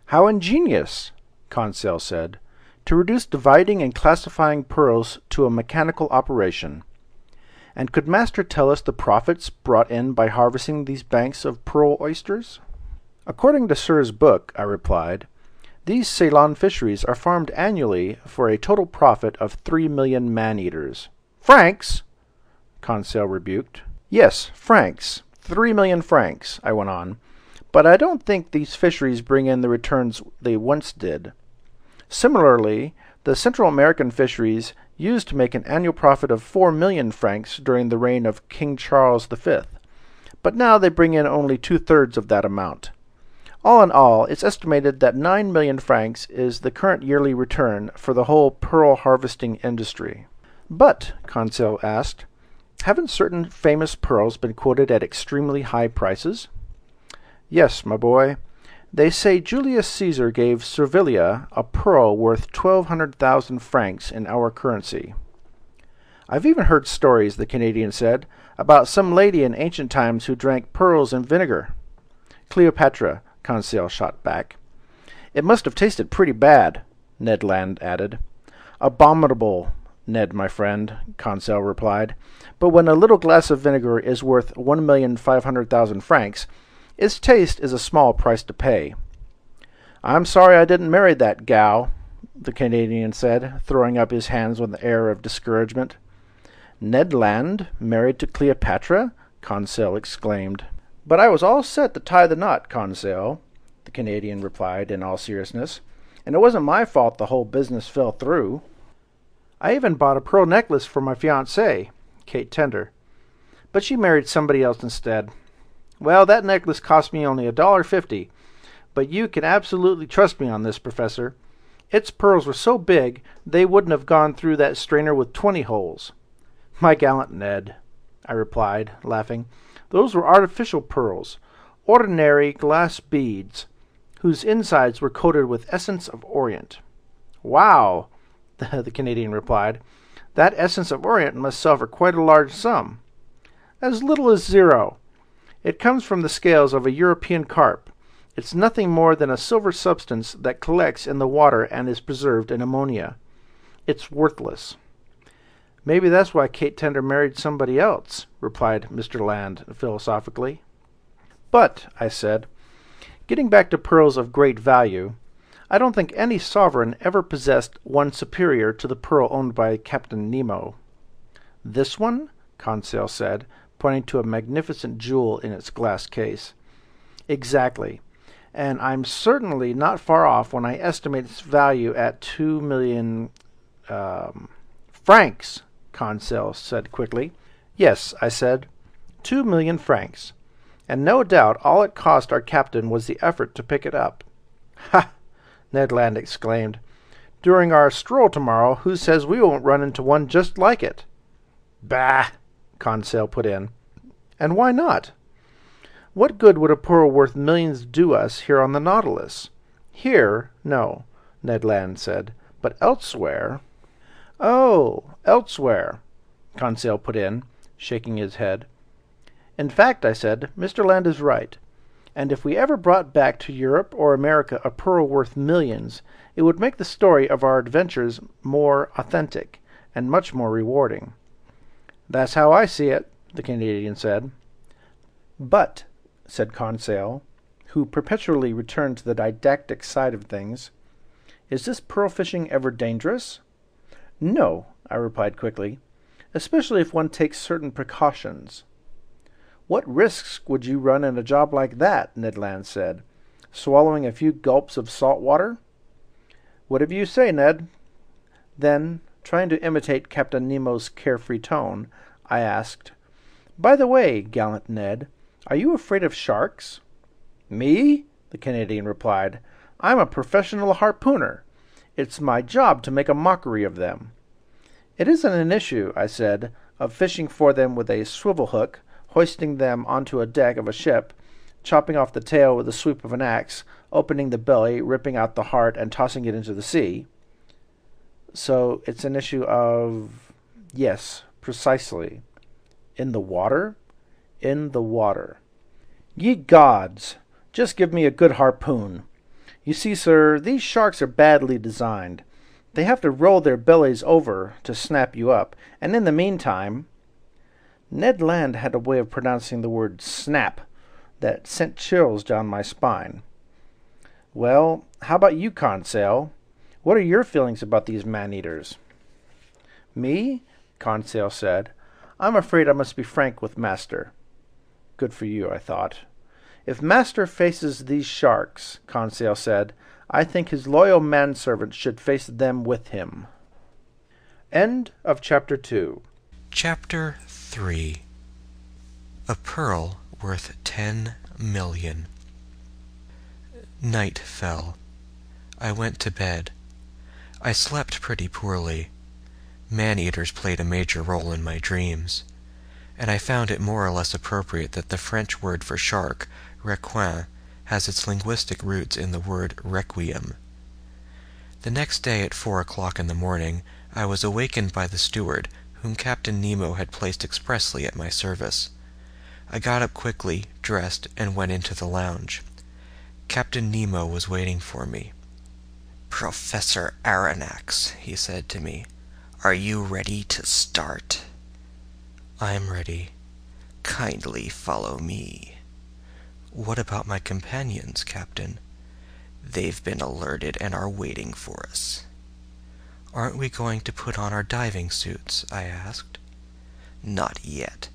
How ingenious, Conseil said, to reduce dividing and classifying pearls to a mechanical operation. And could master tell us the profits brought in by harvesting these banks of pearl oysters? According to Sirr's book, I replied, these Ceylon fisheries are farmed annually for a total profit of three million man-eaters. Francs? Conseil rebuked. Yes, francs. Three million francs, I went on. But I don't think these fisheries bring in the returns they once did. Similarly, the Central American fisheries used to make an annual profit of four million francs during the reign of King Charles V, but now they bring in only two-thirds of that amount. All in all, it's estimated that 9 million francs is the current yearly return for the whole pearl harvesting industry. But, Conseil asked, haven't certain famous pearls been quoted at extremely high prices? Yes, my boy. They say Julius Caesar gave Servilia a pearl worth 1,200,000 francs in our currency. I've even heard stories, the Canadian said, about some lady in ancient times who drank pearls in vinegar. Cleopatra, Conseil shot back. It must have tasted pretty bad, Ned Land added. Abominable, Ned, my friend, Conseil replied. But when a little glass of vinegar is worth one million five hundred thousand francs, its taste is a small price to pay. I'm sorry I didn't marry that gal, the Canadian said, throwing up his hands with an air of discouragement. Ned Land married to Cleopatra? Conseil exclaimed. But I was all set to tie the knot, Conseil, the Canadian replied in all seriousness, and it wasn't my fault the whole business fell through. I even bought a pearl necklace for my fiancée, Kate Tender, but she married somebody else instead. Well, that necklace cost me only a dollar fifty, but you can absolutely trust me on this, Professor. Its pearls were so big they wouldn't have gone through that strainer with twenty holes. My gallant Ned, I replied, laughing. Those were artificial pearls, ordinary glass beads, whose insides were coated with essence of orient. Wow, *laughs* the Canadian replied. That essence of orient must sell for quite a large sum. As little as zero. It comes from the scales of a European carp. It's nothing more than a silver substance that collects in the water and is preserved in ammonia. It's worthless. Maybe that's why Kate Tender married somebody else, replied Mr. Land philosophically. But, I said, getting back to pearls of great value, I don't think any sovereign ever possessed one superior to the pearl owned by Captain Nemo. This one? Conseil said, pointing to a magnificent jewel in its glass case. Exactly. And I'm certainly not far off when I estimate its value at two million um, francs, Conseil said quickly. Yes, I said, two million francs. And no doubt all it cost our captain was the effort to pick it up. Ha! Ned Land exclaimed. During our stroll tomorrow, who says we won't run into one just like it? Bah! Conseil put in. And why not? What good would a pearl worth millions do us here on the Nautilus? Here, no, Ned Land said, but elsewhere. Oh, elsewhere, Conseil put in, shaking his head. In fact, I said, Mr. Land is right, and if we ever brought back to Europe or America a pearl worth millions, it would make the story of our adventures more authentic and much more rewarding. That's how I see it, the Canadian said. But, said Conseil, who perpetually returned to the didactic side of things, is this pearl fishing ever dangerous? No, I replied quickly, especially if one takes certain precautions. What risks would you run in a job like that? Ned Land said. Swallowing a few gulps of salt water? Whatever you say, Ned. Then, trying to imitate Captain Nemo's carefree tone, I asked, By the way, gallant Ned, are you afraid of sharks? Me? the Canadian replied. I'm a professional harpooner. It's my job to make a mockery of them. It isn't an issue, I said, of fishing for them with a swivel hook, hoisting them onto a deck of a ship, chopping off the tail with a sweep of an axe, opening the belly, ripping out the heart, and tossing it into the sea. So it's an issue of. Yes, precisely. In the water? In the water. Ye gods! Just give me a good harpoon. You see, sir, these sharks are badly designed. They have to roll their bellies over to snap you up, and in the meantime. Ned Land had a way of pronouncing the word snap that sent chills down my spine. Well, how about you, Conseil? What are your feelings about these man eaters? Me? Conseil said. I'm afraid I must be frank with Master. Good for you, I thought. If Master faces these sharks, Conseil said, I think his loyal manservant should face them with him. End of chapter 2. Chapter 3 A Pearl Worth Ten Million. Night fell. I went to bed. I slept pretty poorly. Man-eaters played a major role in my dreams, and I found it more or less appropriate that the French word for shark, requin, has its linguistic roots in the word requiem. The next day at four o'clock in the morning I was awakened by the steward, whom Captain Nemo had placed expressly at my service. I got up quickly, dressed, and went into the lounge. Captain Nemo was waiting for me. Professor Aronnax, he said to me, are you ready to start? I'm ready. Kindly follow me. What about my companions, Captain? They've been alerted and are waiting for us. Aren't we going to put on our diving suits? I asked. Not yet.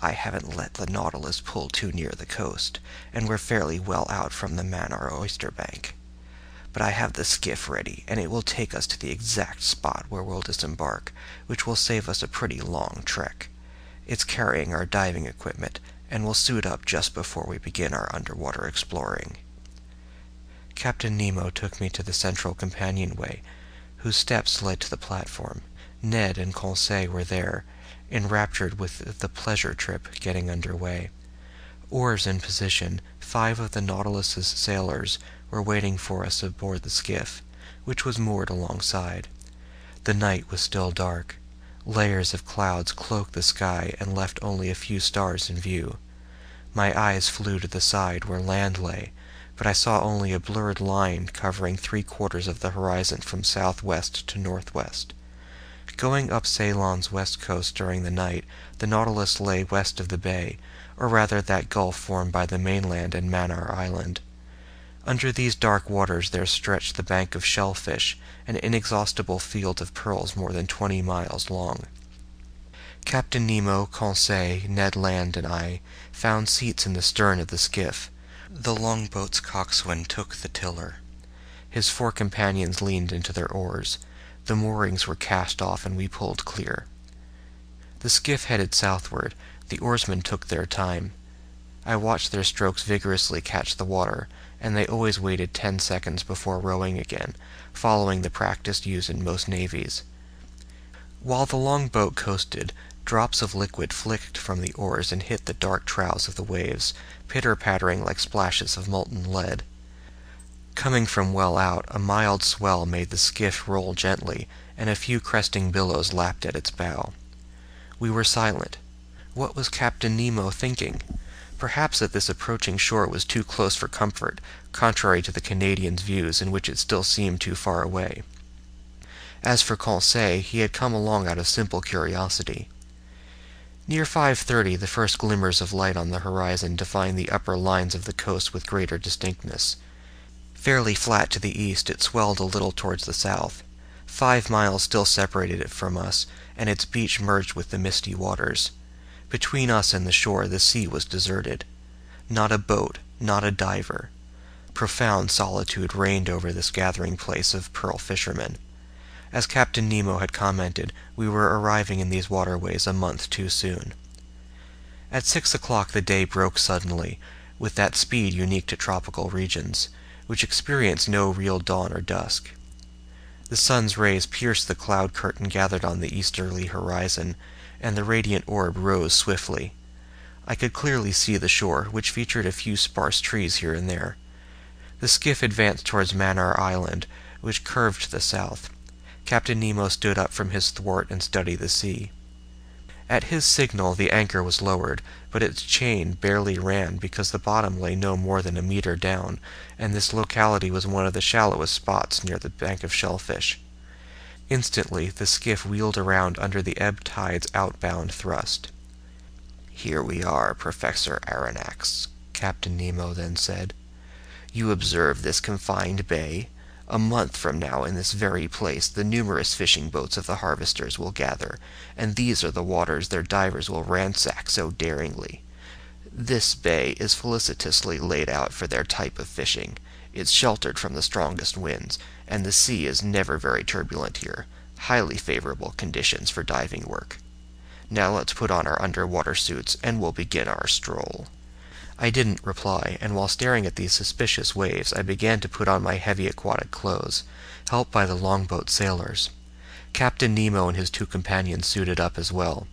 I haven't let the Nautilus pull too near the coast, and we're fairly well out from the Mannar oyster bank. But I have the skiff ready, and it will take us to the exact spot where we'll disembark, which will save us a pretty long trek. It's carrying our diving equipment, and we'll suit up just before we begin our underwater exploring. Captain Nemo took me to the central companionway, whose steps led to the platform. Ned and Conseil were there, enraptured with the pleasure trip getting under way. Oars in position, five of the Nautilus's sailors were waiting for us aboard the skiff, which was moored alongside. The night was still dark. Layers of clouds cloaked the sky and left only a few stars in view. My eyes flew to the side where land lay, but I saw only a blurred line covering three quarters of the horizon from southwest to northwest. Going up Ceylon's west coast during the night, the Nautilus lay west of the bay, or rather that gulf formed by the mainland and Mannar Island. Under these dark waters there stretched the bank of shellfish, an inexhaustible field of pearls more than twenty miles long. Captain Nemo, Conseil, Ned Land, and I found seats in the stern of the skiff. The longboat's coxswain took the tiller. His four companions leaned into their oars. The moorings were cast off, and we pulled clear. The skiff headed southward. The oarsmen took their time. I watched their strokes vigorously catch the water, and they always waited ten seconds before rowing again, following the practice used in most navies. While the longboat coasted, drops of liquid flicked from the oars and hit the dark troughs of the waves, pitter-pattering like splashes of molten lead. Coming from well out, a mild swell made the skiff roll gently, and a few cresting billows lapped at its bow. We were silent. What was Captain Nemo thinking? Perhaps that this approaching shore was too close for comfort, contrary to the Canadian's views, in which it still seemed too far away. As for Conseil, he had come along out of simple curiosity. Near 5.30 the first glimmers of light on the horizon defined the upper lines of the coast with greater distinctness. Fairly flat to the east, it swelled a little towards the south. Five miles still separated it from us, and its beach merged with the misty waters. Between us and the shore the sea was deserted. Not a boat, not a diver. Profound solitude reigned over this gathering place of pearl fishermen. As Captain Nemo had commented, we were arriving in these waterways a month too soon. At six o'clock the day broke suddenly, with that speed unique to tropical regions, which experience no real dawn or dusk. The sun's rays pierced the cloud curtain gathered on the easterly horizon, and the radiant orb rose swiftly. I could clearly see the shore, which featured a few sparse trees here and there. The skiff advanced towards Mannar Island, which curved to the south. Captain Nemo stood up from his thwart and studied the sea. At his signal the anchor was lowered, but its chain barely ran because the bottom lay no more than a meter down, and this locality was one of the shallowest spots near the bank of shellfish. Instantly the skiff wheeled around under the ebb tide's outbound thrust. Here we are, Professor Aronnax, Captain Nemo then said. You observe this confined bay? A month from now in this very place the numerous fishing boats of the harvesters will gather, and these are the waters their divers will ransack so daringly. This bay is felicitously laid out for their type of fishing. It's sheltered from the strongest winds, and the sea is never very turbulent here. Highly favorable conditions for diving work. Now let's put on our underwater suits, and we'll begin our stroll. I didn't reply, and while staring at these suspicious waves I began to put on my heavy aquatic clothes, helped by the longboat sailors. Captain Nemo and his two companions suited up as well.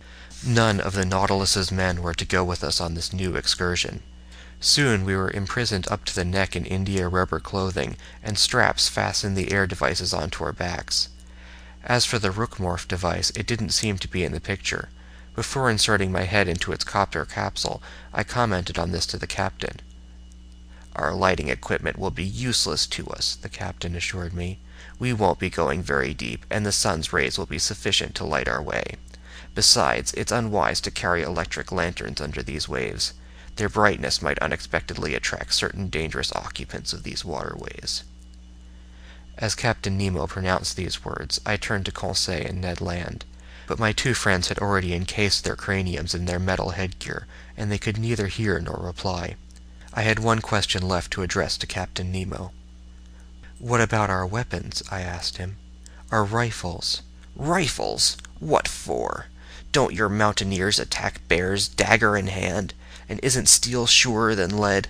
None of the Nautilus's men were to go with us on this new excursion. Soon we were imprisoned up to the neck in india rubber clothing, and straps fastened the air devices onto our backs. As for the Ruhmkorff device, it didn't seem to be in the picture. Before inserting my head into its copter capsule, I commented on this to the captain. Our lighting equipment will be useless to us, the captain assured me. We won't be going very deep, and the sun's rays will be sufficient to light our way. Besides, it's unwise to carry electric lanterns under these waves. Their brightness might unexpectedly attract certain dangerous occupants of these waterways. As Captain Nemo pronounced these words, I turned to Conseil and Ned Land but my two friends had already encased their craniums in their metal headgear, and they could neither hear nor reply. I had one question left to address to Captain Nemo. "What about our weapons?" I asked him. "Our rifles." "Rifles? What for? Don't your mountaineers attack bears dagger in hand? And isn't steel surer than lead?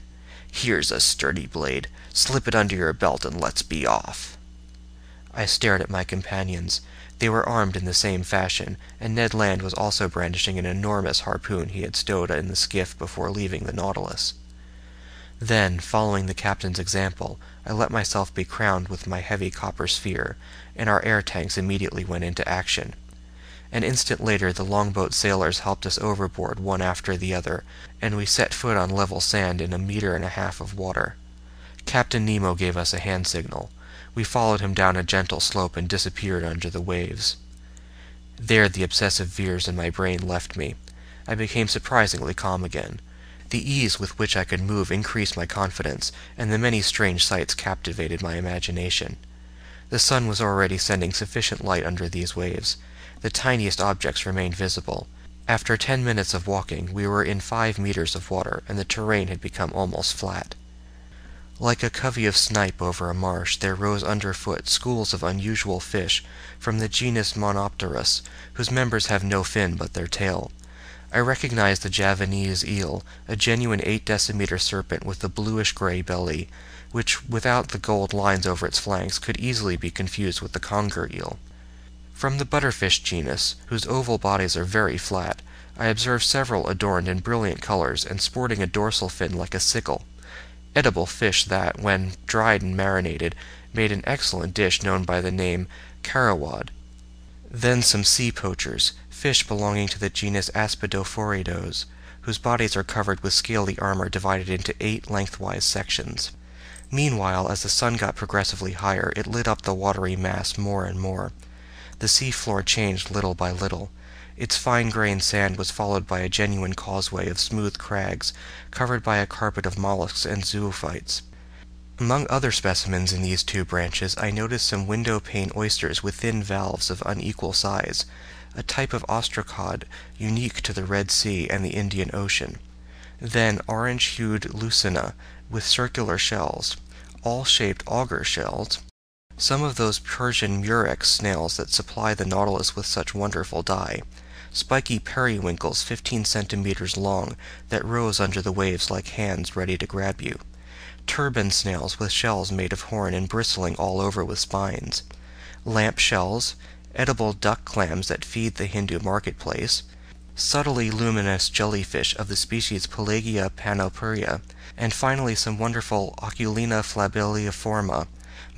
Here's a sturdy blade. Slip it under your belt and let's be off." I stared at my companions. They were armed in the same fashion, and Ned Land was also brandishing an enormous harpoon he had stowed in the skiff before leaving the Nautilus. Then, following the captain's example, I let myself be crowned with my heavy copper sphere, and our air tanks immediately went into action. An instant later the longboat sailors helped us overboard one after the other, and we set foot on level sand in a meter and a half of water. Captain Nemo gave us a hand signal. We followed him down a gentle slope and disappeared under the waves. There the obsessive veers in my brain left me. I became surprisingly calm again. The ease with which I could move increased my confidence, and the many strange sights captivated my imagination. The sun was already sending sufficient light under these waves. The tiniest objects remained visible. After ten minutes of walking, we were in five meters of water, and the terrain had become almost flat. Like a covey of snipe over a marsh, there rose underfoot schools of unusual fish from the genus Monopterus, whose members have no fin but their tail. I recognized the Javanese eel, a genuine eight decimeter serpent with a bluish-gray belly, which, without the gold lines over its flanks, could easily be confused with the conger eel. From the butterfish genus, whose oval bodies are very flat, I observed several adorned in brilliant colors and sporting a dorsal fin like a sickle edible fish that, when dried and marinated, made an excellent dish known by the name karawade. Then some sea poachers, fish belonging to the genus Aspidophoroides, whose bodies are covered with scaly armor divided into eight lengthwise sections. Meanwhile, as the sun got progressively higher, it lit up the watery mass more and more. The sea floor changed little by little. Its fine-grained sand was followed by a genuine causeway of smooth crags, covered by a carpet of mollusks and zoophytes. Among other specimens in these two branches I noticed some window-pane oysters with thin valves of unequal size, a type of ostracod unique to the Red Sea and the Indian Ocean; then orange-hued lucina with circular shells, awl shaped auger shells, some of those Persian murex snails that supply the Nautilus with such wonderful dye. Spiky periwinkles 15 centimeters long that rose under the waves like hands ready to grab you, turban snails with shells made of horn and bristling all over with spines, lamp shells, edible duck clams that feed the Hindu marketplace, subtly luminous jellyfish of the species Pelagia panopyra, and finally some wonderful Oculina flabelliforma,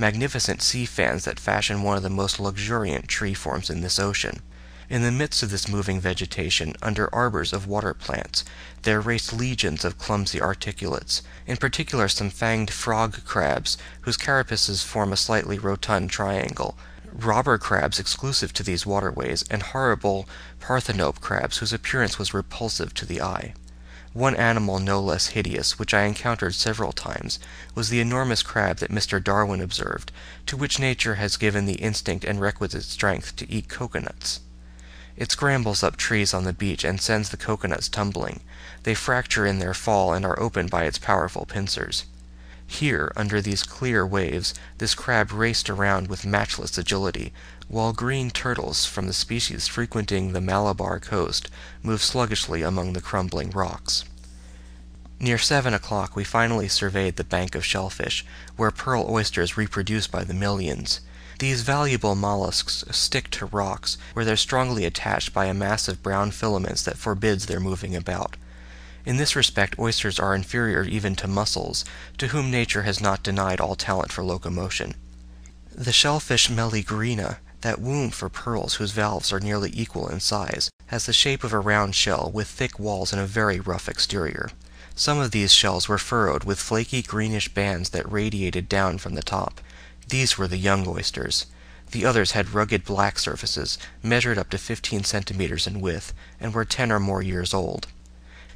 magnificent sea fans that fashion one of the most luxuriant tree forms in this ocean. In the midst of this moving vegetation, under arbors of water plants, there raced legions of clumsy articulates, in particular some fanged frog crabs, whose carapaces form a slightly rotund triangle, robber crabs exclusive to these waterways, and horrible parthenope crabs whose appearance was repulsive to the eye. One animal no less hideous, which I encountered several times, was the enormous crab that Mr. Darwin observed, to which nature has given the instinct and requisite strength to eat cocoanuts. It scrambles up trees on the beach and sends the cocoanuts tumbling. They fracture in their fall and are opened by its powerful pincers. Here, under these clear waves, this crab raced around with matchless agility, while green turtles from the species frequenting the Malabar coast moved sluggishly among the crumbling rocks. Near seven o'clock we finally surveyed the bank of shellfish, where pearl oysters reproduce by the millions. These valuable mollusks stick to rocks, where they're strongly attached by a mass of brown filaments that forbids their moving about. In this respect oysters are inferior even to mussels, to whom nature has not denied all talent for locomotion. The shellfish Meleagrina, that womb for pearls whose valves are nearly equal in size, has the shape of a round shell, with thick walls and a very rough exterior. Some of these shells were furrowed with flaky greenish bands that radiated down from the top. These were the young oysters. The others had rugged black surfaces, measured up to 15 centimeters in width, and were 10 or more years old.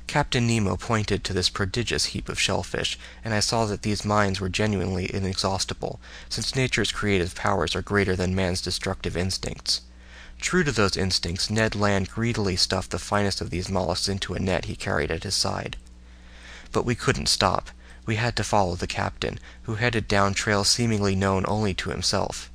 Captain Nemo pointed to this prodigious heap of shellfish, and I saw that these mines were genuinely inexhaustible, since nature's creative powers are greater than man's destructive instincts. True to those instincts, Ned Land greedily stuffed the finest of these mollusks into a net he carried at his side. But we couldn't stop. We had to follow the captain, who headed down trails seemingly known only to himself.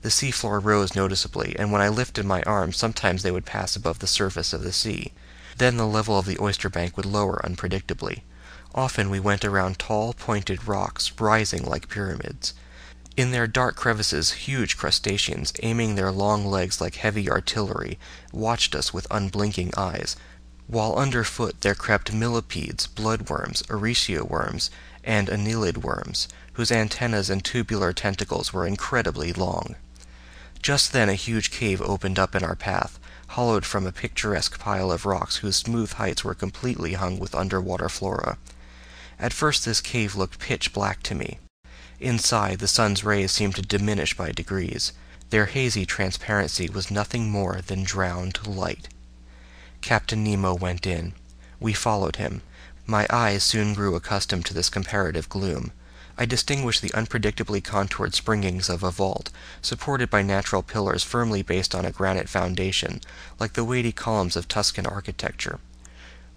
The seafloor rose noticeably, and when I lifted my arms sometimes they would pass above the surface of the sea. Then the level of the oyster bank would lower unpredictably. Often we went around tall, pointed rocks, rising like pyramids. In their dark crevices huge crustaceans, aiming their long legs like heavy artillery, watched us with unblinking eyes, while underfoot there crept millipedes, bloodworms, aricia worms, and annelid worms, whose antennas and tubular tentacles were incredibly long. Just then a huge cave opened up in our path, hollowed from a picturesque pile of rocks whose smooth heights were completely hung with underwater flora. At first this cave looked pitch black to me. Inside, the sun's rays seemed to diminish by degrees. Their hazy transparency was nothing more than drowned light. Captain Nemo went in. We followed him. My eyes soon grew accustomed to this comparative gloom. I distinguished the unpredictably contoured springings of a vault, supported by natural pillars firmly based on a granite foundation, like the weighty columns of Tuscan architecture.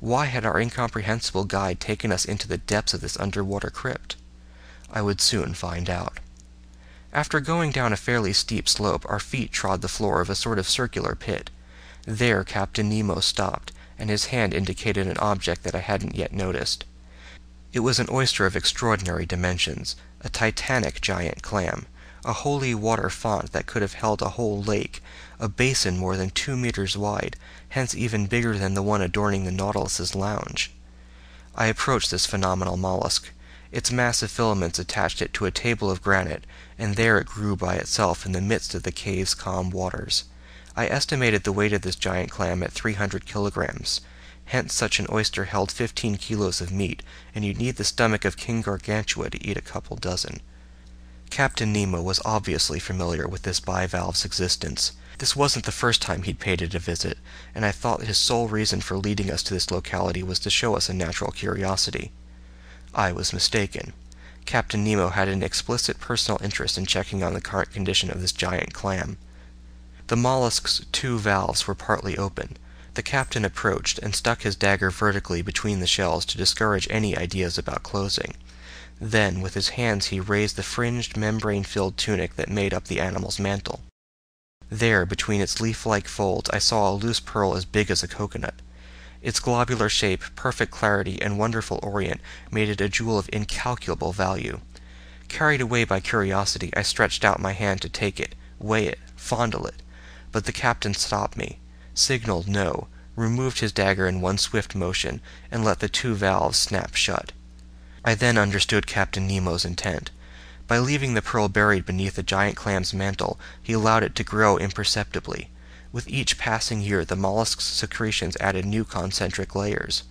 Why had our incomprehensible guide taken us into the depths of this underwater crypt? I would soon find out. After going down a fairly steep slope, our feet trod the floor of a sort of circular pit. There Captain Nemo stopped, and his hand indicated an object that I hadn't yet noticed. It was an oyster of extraordinary dimensions, a titanic giant clam, a holy water font that could have held a whole lake, a basin more than two meters wide, hence even bigger than the one adorning the Nautilus's lounge. I approached this phenomenal mollusk. Its massive filaments attached it to a table of granite, and there it grew by itself in the midst of the cave's calm waters. I estimated the weight of this giant clam at 300 kilograms. Hence such an oyster held 15 kilos of meat, and you'd need the stomach of King Gargantua to eat a couple dozen. Captain Nemo was obviously familiar with this bivalve's existence. This wasn't the first time he'd paid it a visit, and I thought his sole reason for leading us to this locality was to show us a natural curiosity. I was mistaken. Captain Nemo had an explicit personal interest in checking on the current condition of this giant clam. The mollusk's two valves were partly open. The captain approached and stuck his dagger vertically between the shells to discourage any ideas about closing. Then, with his hands he raised the fringed, membrane-filled tunic that made up the animal's mantle. There, between its leaf-like folds, I saw a loose pearl as big as a coconut. Its globular shape, perfect clarity, and wonderful orient made it a jewel of incalculable value. Carried away by curiosity, I stretched out my hand to take it, weigh it, fondle it, but the captain stopped me, signaled no, removed his dagger in one swift motion, and let the two valves snap shut. I then understood Captain Nemo's intent. By leaving the pearl buried beneath the giant clam's mantle, he allowed it to grow imperceptibly. With each passing year the mollusk's secretions added new concentric layers.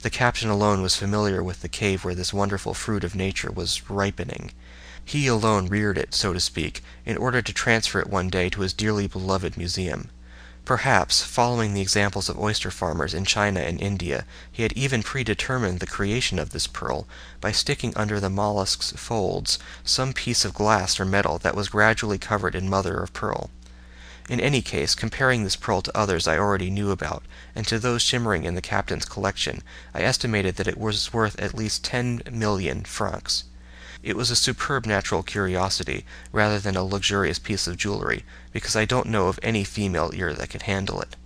The captain alone was familiar with the cave where this wonderful fruit of nature was ripening. He alone reared it, so to speak, in order to transfer it one day to his dearly beloved museum. Perhaps, following the examples of oyster farmers in China and India, he had even predetermined the creation of this pearl by sticking under the mollusk's folds some piece of glass or metal that was gradually covered in mother of pearl. In any case, comparing this pearl to others I already knew about, and to those shimmering in the captain's collection, I estimated that it was worth at least ten million francs. It was a superb natural curiosity, rather than a luxurious piece of jewelry, because I don't know of any female ear that could handle it.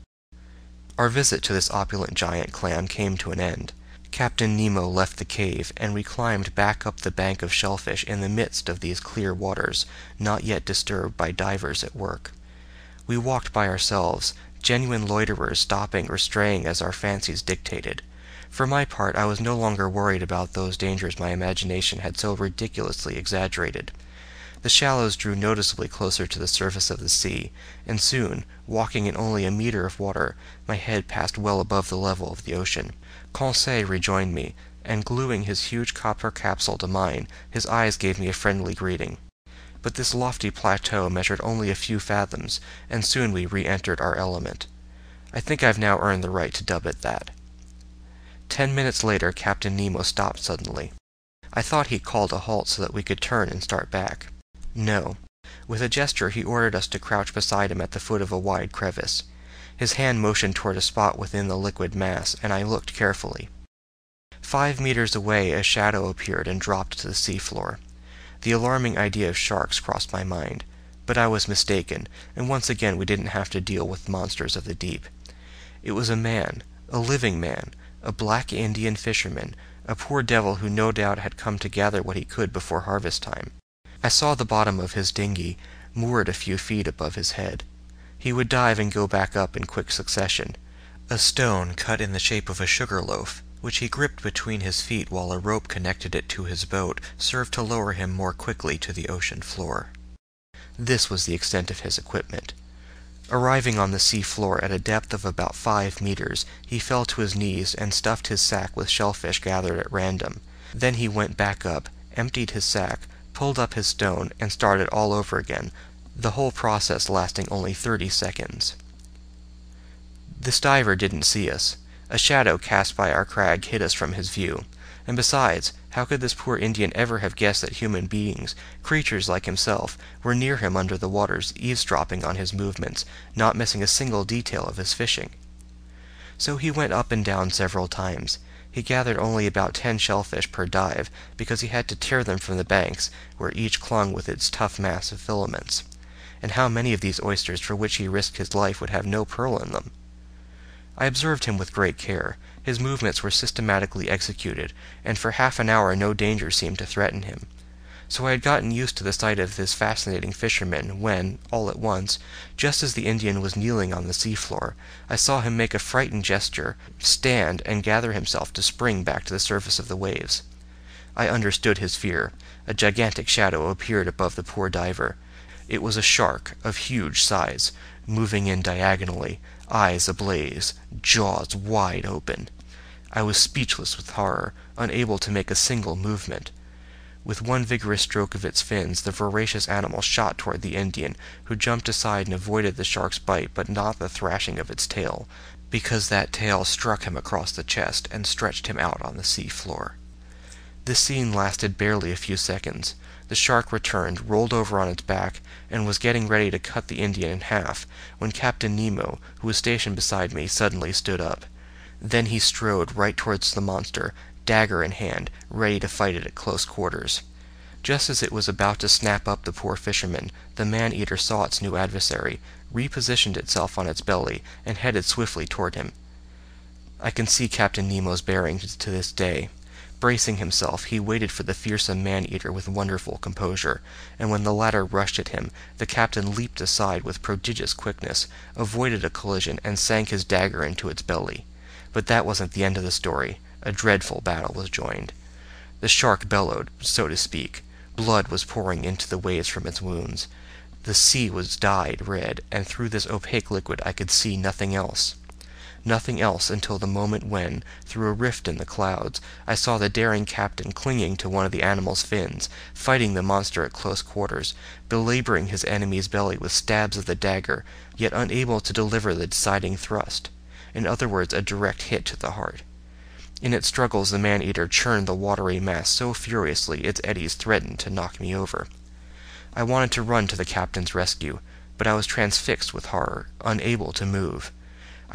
Our visit to this opulent giant clam came to an end. Captain Nemo left the cave, and we climbed back up the bank of shellfish in the midst of these clear waters, not yet disturbed by divers at work. We walked by ourselves, genuine loiterers stopping or straying as our fancies dictated. For my part, I was no longer worried about those dangers my imagination had so ridiculously exaggerated. The shallows drew noticeably closer to the surface of the sea, and soon, walking in only a meter of water, my head passed well above the level of the ocean. Conseil rejoined me, and gluing his huge copper capsule to mine, his eyes gave me a friendly greeting. But this lofty plateau measured only a few fathoms, and soon we re-entered our element. I think I've now earned the right to dub it that. Ten minutes later Captain Nemo stopped suddenly. I thought he called a halt so that we could turn and start back. No. With a gesture he ordered us to crouch beside him at the foot of a wide crevice. His hand motioned toward a spot within the liquid mass, and I looked carefully. Five meters away a shadow appeared and dropped to the seafloor. The alarming idea of sharks crossed my mind, but I was mistaken, and once again we didn't have to deal with monsters of the deep. It was a man, a living man, a black Indian fisherman, a poor devil who no doubt had come to gather what he could before harvest time. I saw the bottom of his dinghy, moored a few feet above his head. He would dive and go back up in quick succession. A stone cut in the shape of a sugar loaf, which he gripped between his feet while a rope connected it to his boat, served to lower him more quickly to the ocean floor. This was the extent of his equipment. Arriving on the sea floor at a depth of about five meters, he fell to his knees and stuffed his sack with shellfish gathered at random. Then he went back up, emptied his sack, pulled up his stone, and started all over again, the whole process lasting only thirty seconds. This diver didn't see us. A shadow cast by our crag hid us from his view. And besides, how could this poor Indian ever have guessed that human beings, creatures like himself, were near him under the waters, eavesdropping on his movements, not missing a single detail of his fishing? So he went up and down several times. He gathered only about ten shellfish per dive, because he had to tear them from the banks, where each clung with its tough mass of filaments. And how many of these oysters for which he risked his life would have no pearl in them? I observed him with great care. His movements were systematically executed, and for half an hour no danger seemed to threaten him. So I had gotten used to the sight of this fascinating fisherman, when, all at once, just as the Indian was kneeling on the seafloor, I saw him make a frightened gesture, stand, and gather himself to spring back to the surface of the waves. I understood his fear. A gigantic shadow appeared above the poor diver. It was a shark of huge size, moving in diagonally, eyes ablaze, jaws wide open. I was speechless with horror, unable to make a single movement. With one vigorous stroke of its fins the voracious animal shot toward the Indian, who jumped aside and avoided the shark's bite but not the thrashing of its tail, because that tail struck him across the chest and stretched him out on the sea floor. This scene lasted barely a few seconds. The shark returned, rolled over on its back, and was getting ready to cut the Indian in half, when Captain Nemo, who was stationed beside me, suddenly stood up. Then he strode right towards the monster, dagger in hand, ready to fight it at close quarters. Just as it was about to snap up the poor fisherman, the man-eater saw its new adversary, repositioned itself on its belly, and headed swiftly toward him. I can see Captain Nemo's bearings to this day. Bracing himself, he waited for the fearsome man-eater with wonderful composure, and when the latter rushed at him, the captain leaped aside with prodigious quickness, avoided a collision, and sank his dagger into its belly. But that wasn't the end of the story. A dreadful battle was joined. The shark bellowed, so to speak. Blood was pouring into the waves from its wounds. The sea was dyed red, and through this opaque liquid I could see nothing else nothing else until the moment when, through a rift in the clouds, I saw the daring captain clinging to one of the animal's fins, fighting the monster at close quarters, belaboring his enemy's belly with stabs of the dagger, yet unable to deliver the deciding thrust in other words, a direct hit to the heart. In its struggles the man-eater churned the watery mass so furiously its eddies threatened to knock me over. I wanted to run to the captain's rescue, but I was transfixed with horror, unable to move.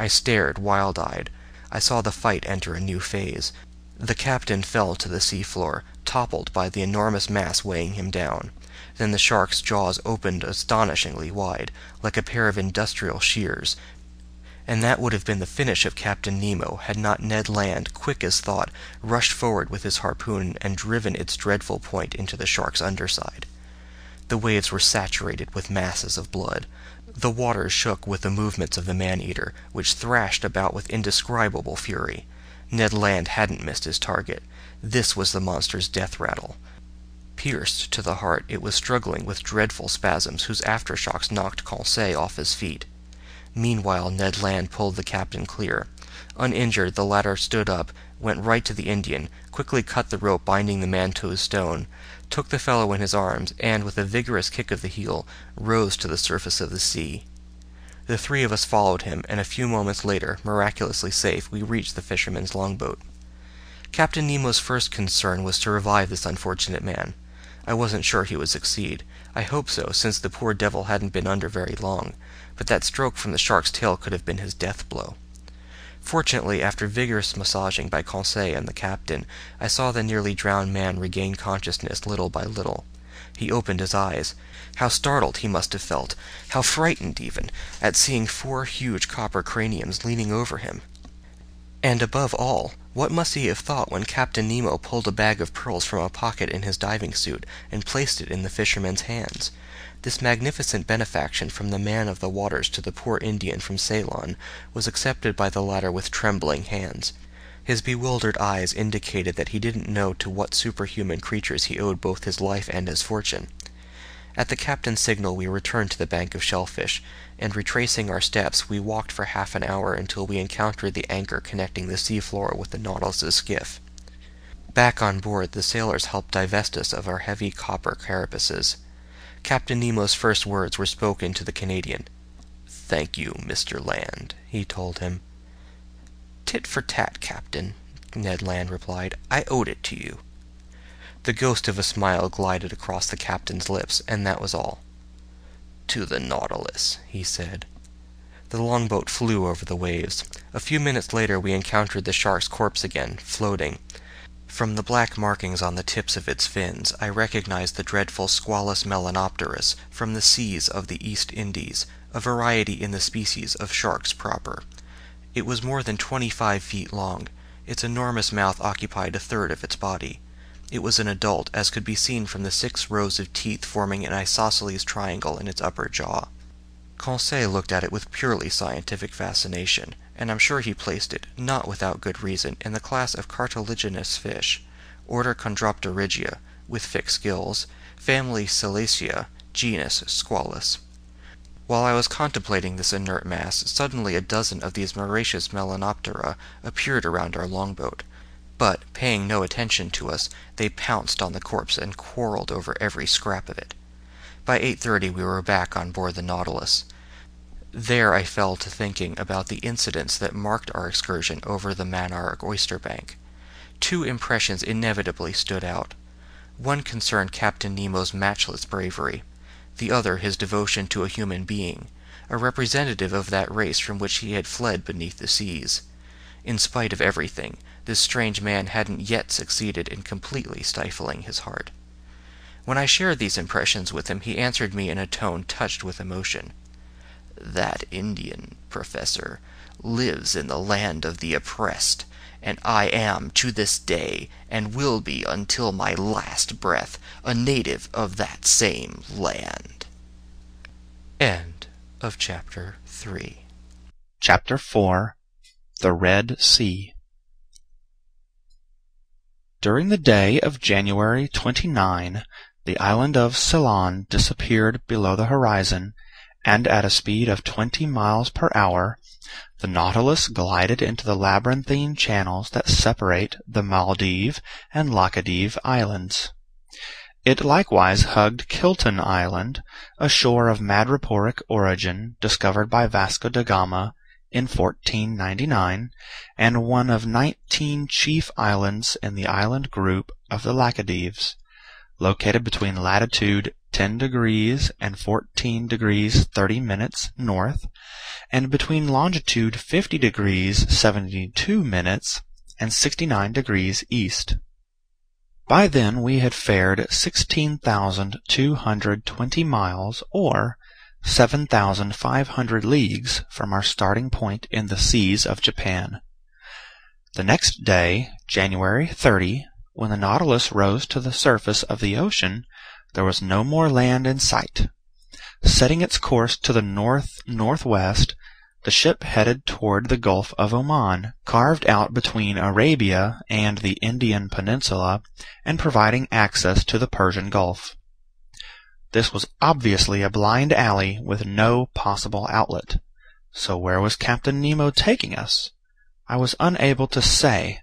I stared, wild-eyed. I saw the fight enter a new phase. The captain fell to the seafloor, toppled by the enormous mass weighing him down. Then the shark's jaws opened astonishingly wide, like a pair of industrial shears, and that would have been the finish of Captain Nemo had not Ned Land, quick as thought, rushed forward with his harpoon and driven its dreadful point into the shark's underside. The waves were saturated with masses of blood. The waters shook with the movements of the man-eater, which thrashed about with indescribable fury. Ned Land hadn't missed his target. This was the monster's death rattle. Pierced to the heart, it was struggling with dreadful spasms whose aftershocks knocked Conseil off his feet. Meanwhile Ned Land pulled the captain clear. Uninjured, the latter stood up, went right to the Indian, quickly cut the rope binding the man to a stone, took the fellow in his arms, and, with a vigorous kick of the heel, rose to the surface of the sea. The three of us followed him, and a few moments later, miraculously safe, we reached the fisherman's longboat. Captain Nemo's first concern was to revive this unfortunate man. I wasn't sure he would succeed. I hope so, since the poor devil hadn't been under very long, but that stroke from the shark's tail could have been his death blow. Fortunately, after vigorous massaging by Conseil and the captain, I saw the nearly drowned man regain consciousness little by little. He opened his eyes. How startled he must have felt, how frightened even, at seeing four huge copper craniums leaning over him. And above all, what must he have thought when Captain Nemo pulled a bag of pearls from a pocket in his diving suit and placed it in the fisherman's hands? This magnificent benefaction from the man of the waters to the poor Indian from Ceylon was accepted by the latter with trembling hands. His bewildered eyes indicated that he didn't know to what superhuman creatures he owed both his life and his fortune. At the captain's signal we returned to the bank of shellfish, and retracing our steps we walked for half an hour until we encountered the anchor connecting the seafloor with the Nautilus's skiff. Back on board, the sailors helped divest us of our heavy copper carapaces. Captain Nemo's first words were spoken to the Canadian. "Thank you, Mr. Land," he told him. "Tit for tat, Captain," Ned Land replied. "I owed it to you." The ghost of a smile glided across the captain's lips, and that was all. "To the Nautilus," he said. The longboat flew over the waves. A few minutes later we encountered the shark's corpse again, floating. From the black markings on the tips of its fins, I recognized the dreadful Squalus melanopterus from the seas of the East Indies, a variety in the species of sharks proper. It was more than twenty-five feet long. Its enormous mouth occupied a third of its body. It was an adult, as could be seen from the six rows of teeth forming an isosceles triangle in its upper jaw. Conseil looked at it with purely scientific fascination and I'm sure he placed it, not without good reason, in the class of cartilaginous fish, order Chondropterygia, with fixed gills, family Selachia, genus Squalus. While I was contemplating this inert mass, suddenly a dozen of these voracious Melanoptera appeared around our longboat. But, paying no attention to us, they pounced on the corpse and quarreled over every scrap of it. By 8.30 we were back on board the Nautilus. There I fell to thinking about the incidents that marked our excursion over the Mannar oyster bank. Two impressions inevitably stood out. One concerned Captain Nemo's matchless bravery, the other his devotion to a human being, a representative of that race from which he had fled beneath the seas. In spite of everything, this strange man hadn't yet succeeded in completely stifling his heart. When I shared these impressions with him, he answered me in a tone touched with emotion. That Indian, Professor, lives in the land of the oppressed, and I am to this day, and will be until my last breath, a native of that same land. End of chapter 3. Chapter 4 The Red Sea During the day of January 29, the island of Ceylon disappeared below the horizon, and at a speed of twenty miles per hour the Nautilus glided into the labyrinthine channels that separate the Maldive and Laccadive Islands. It likewise hugged Kiltan Island, a shore of madreporic origin discovered by Vasco da Gama in 1499, and one of nineteen chief islands in the island group of the Laccadives located between latitude 10 degrees and 14 degrees 30 minutes north, and between longitude 50 degrees 72 minutes and 69 degrees east. By then we had fared 16,220 miles, or 7,500 leagues from our starting point in the seas of Japan. The next day, January 30, when the Nautilus rose to the surface of the ocean, there was no more land in sight. Setting its course to the north-northwest, the ship headed toward the Gulf of Oman, carved out between Arabia and the Indian Peninsula, and providing access to the Persian Gulf. This was obviously a blind alley with no possible outlet. So where was Captain Nemo taking us? I was unable to say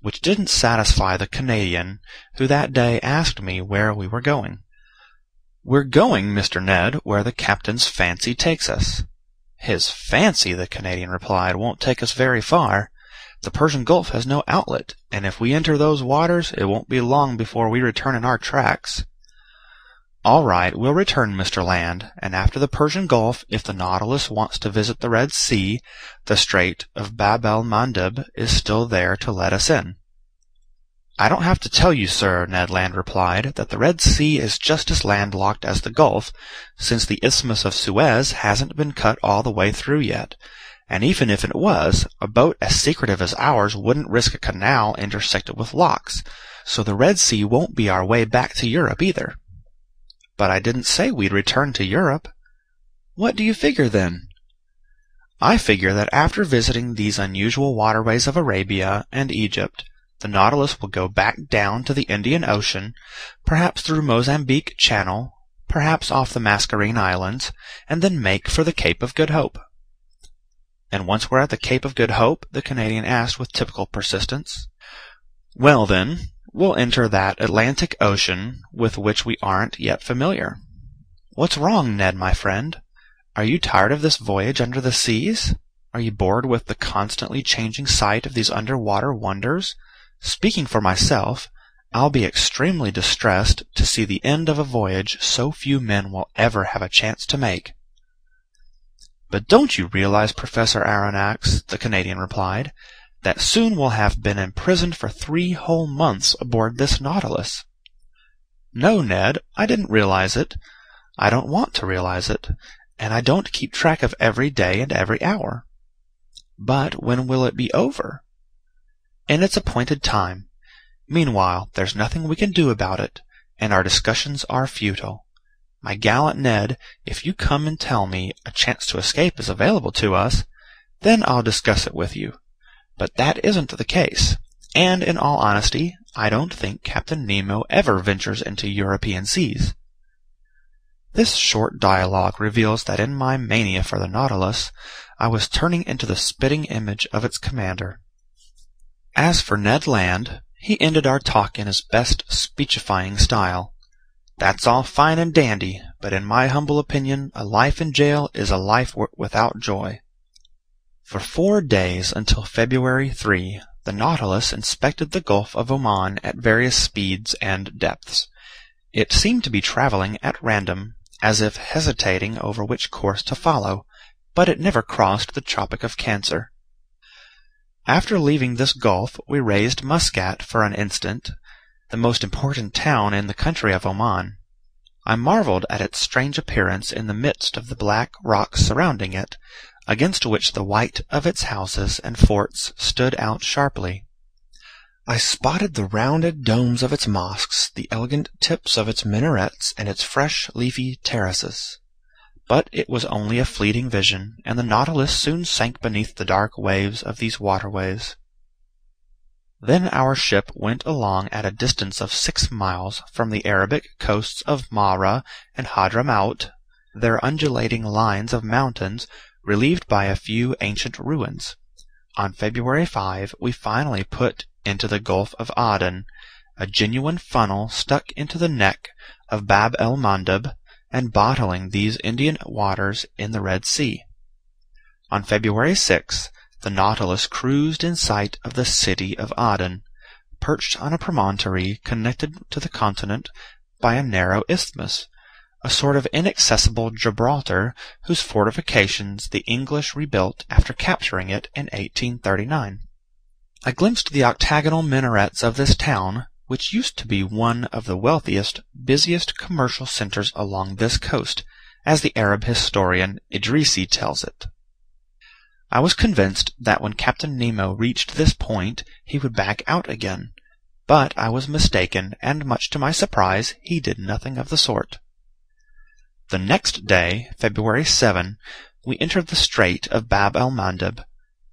which didn't satisfy the Canadian, who that day asked me where we were going. We're going, Mr. Ned, where the captain's fancy takes us. His fancy, the Canadian replied, won't take us very far. The Persian Gulf has no outlet, and if we enter those waters, it won't be long before we return in our tracks. All right, we'll return, Mr. Land, and after the Persian Gulf, if the Nautilus wants to visit the Red Sea, the Strait of Bab el Mandeb is still there to let us in. I don't have to tell you, sir, Ned Land replied, that the Red Sea is just as landlocked as the Gulf, since the Isthmus of Suez hasn't been cut all the way through yet. And even if it was, a boat as secretive as ours wouldn't risk a canal intersected with locks, so the Red Sea won't be our way back to Europe either. But I didn't say we'd return to Europe. What do you figure, then? I figure that after visiting these unusual waterways of Arabia and Egypt, the Nautilus will go back down to the Indian Ocean, perhaps through Mozambique Channel, perhaps off the Mascarene Islands, and then make for the Cape of Good Hope. And once we're at the Cape of Good Hope, the Canadian asked with typical persistence, Well, then, we'll enter that Atlantic Ocean with which we aren't yet familiar. What's wrong, Ned, my friend? Are you tired of this voyage under the seas? Are you bored with the constantly changing sight of these underwater wonders? Speaking for myself, I'll be extremely distressed to see the end of a voyage so few men will ever have a chance to make. But don't you realize, Professor Aronnax, the Canadian replied, that soon we'll have been imprisoned for three whole months aboard this Nautilus. No, Ned, I didn't realize it. I don't want to realize it, and I don't keep track of every day and every hour. But when will it be over? In its appointed time. Meanwhile, there's nothing we can do about it, and our discussions are futile. My gallant Ned, if you come and tell me a chance to escape is available to us, then I'll discuss it with you. But that isn't the case, and in all honesty, I don't think Captain Nemo ever ventures into European seas. This short dialogue reveals that in my mania for the Nautilus, I was turning into the spitting image of its commander. As for Ned Land, he ended our talk in his best speechifying style. That's all fine and dandy, but in my humble opinion, a life in jail is a life without joy. For four days until February 3, the Nautilus inspected the Gulf of Oman at various speeds and depths. It seemed to be traveling at random, as if hesitating over which course to follow, but it never crossed the Tropic of Cancer. After leaving this gulf we raised Muscat for an instant, the most important town in the country of Oman. I marveled at its strange appearance in the midst of the black rocks surrounding it, against which the white of its houses and forts stood out sharply. I spotted the rounded domes of its mosques, the elegant tips of its minarets, and its fresh, leafy terraces. But it was only a fleeting vision, and the Nautilus soon sank beneath the dark waves of these waterways. Then our ship went along at a distance of six miles from the Arabic coasts of Mahra and Hadramaut, their undulating lines of mountains relieved by a few ancient ruins. On February 5 we finally put into the Gulf of Aden, a genuine funnel stuck into the neck of Bab el Mandeb and bottling these Indian waters in the Red Sea. On February 6 the Nautilus cruised in sight of the city of Aden, perched on a promontory connected to the continent by a narrow isthmus, a sort of inaccessible Gibraltar whose fortifications the English rebuilt after capturing it in 1839. I glimpsed the octagonal minarets of this town, which used to be one of the wealthiest, busiest commercial centers along this coast, as the Arab historian Idrisi tells it. I was convinced that when Captain Nemo reached this point he would back out again, but I was mistaken, and much to my surprise he did nothing of the sort. The next day, February 7, we entered the Strait of Bab el Mandeb,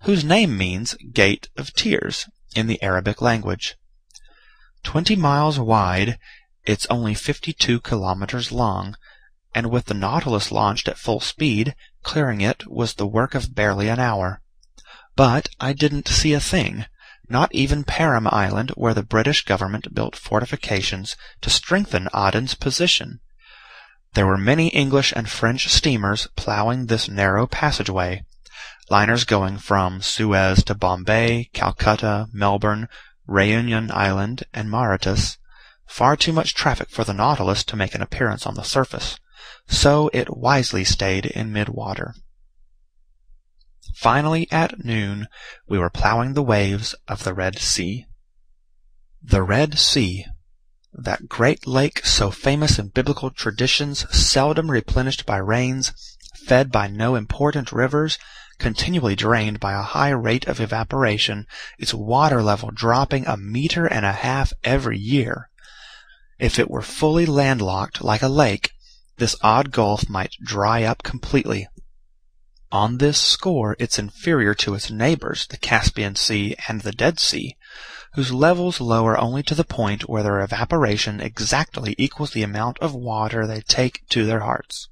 whose name means Gate of Tears in the Arabic language. Twenty miles wide, it's only fifty-two kilometers long, and with the Nautilus launched at full speed, clearing it was the work of barely an hour. But I didn't see a thing, not even Perim Island where the British government built fortifications to strengthen Aden's position. There were many English and French steamers plowing this narrow passageway, liners going from Suez to Bombay, Calcutta, Melbourne, Réunion Island, and Mauritius. Far too much traffic for the Nautilus to make an appearance on the surface so it wisely stayed in mid-water. Finally, at noon, we were plowing the waves of the Red Sea. The Red Sea, that great lake so famous in biblical traditions, seldom replenished by rains, fed by no important rivers, continually drained by a high rate of evaporation, its water level dropping a meter and a half every year. If it were fully landlocked like a lake, this odd gulf might dry up completely. On this score it's inferior to its neighbors, the Caspian Sea and the Dead Sea, whose levels lower only to the point where their evaporation exactly equals the amount of water they take to their hearts.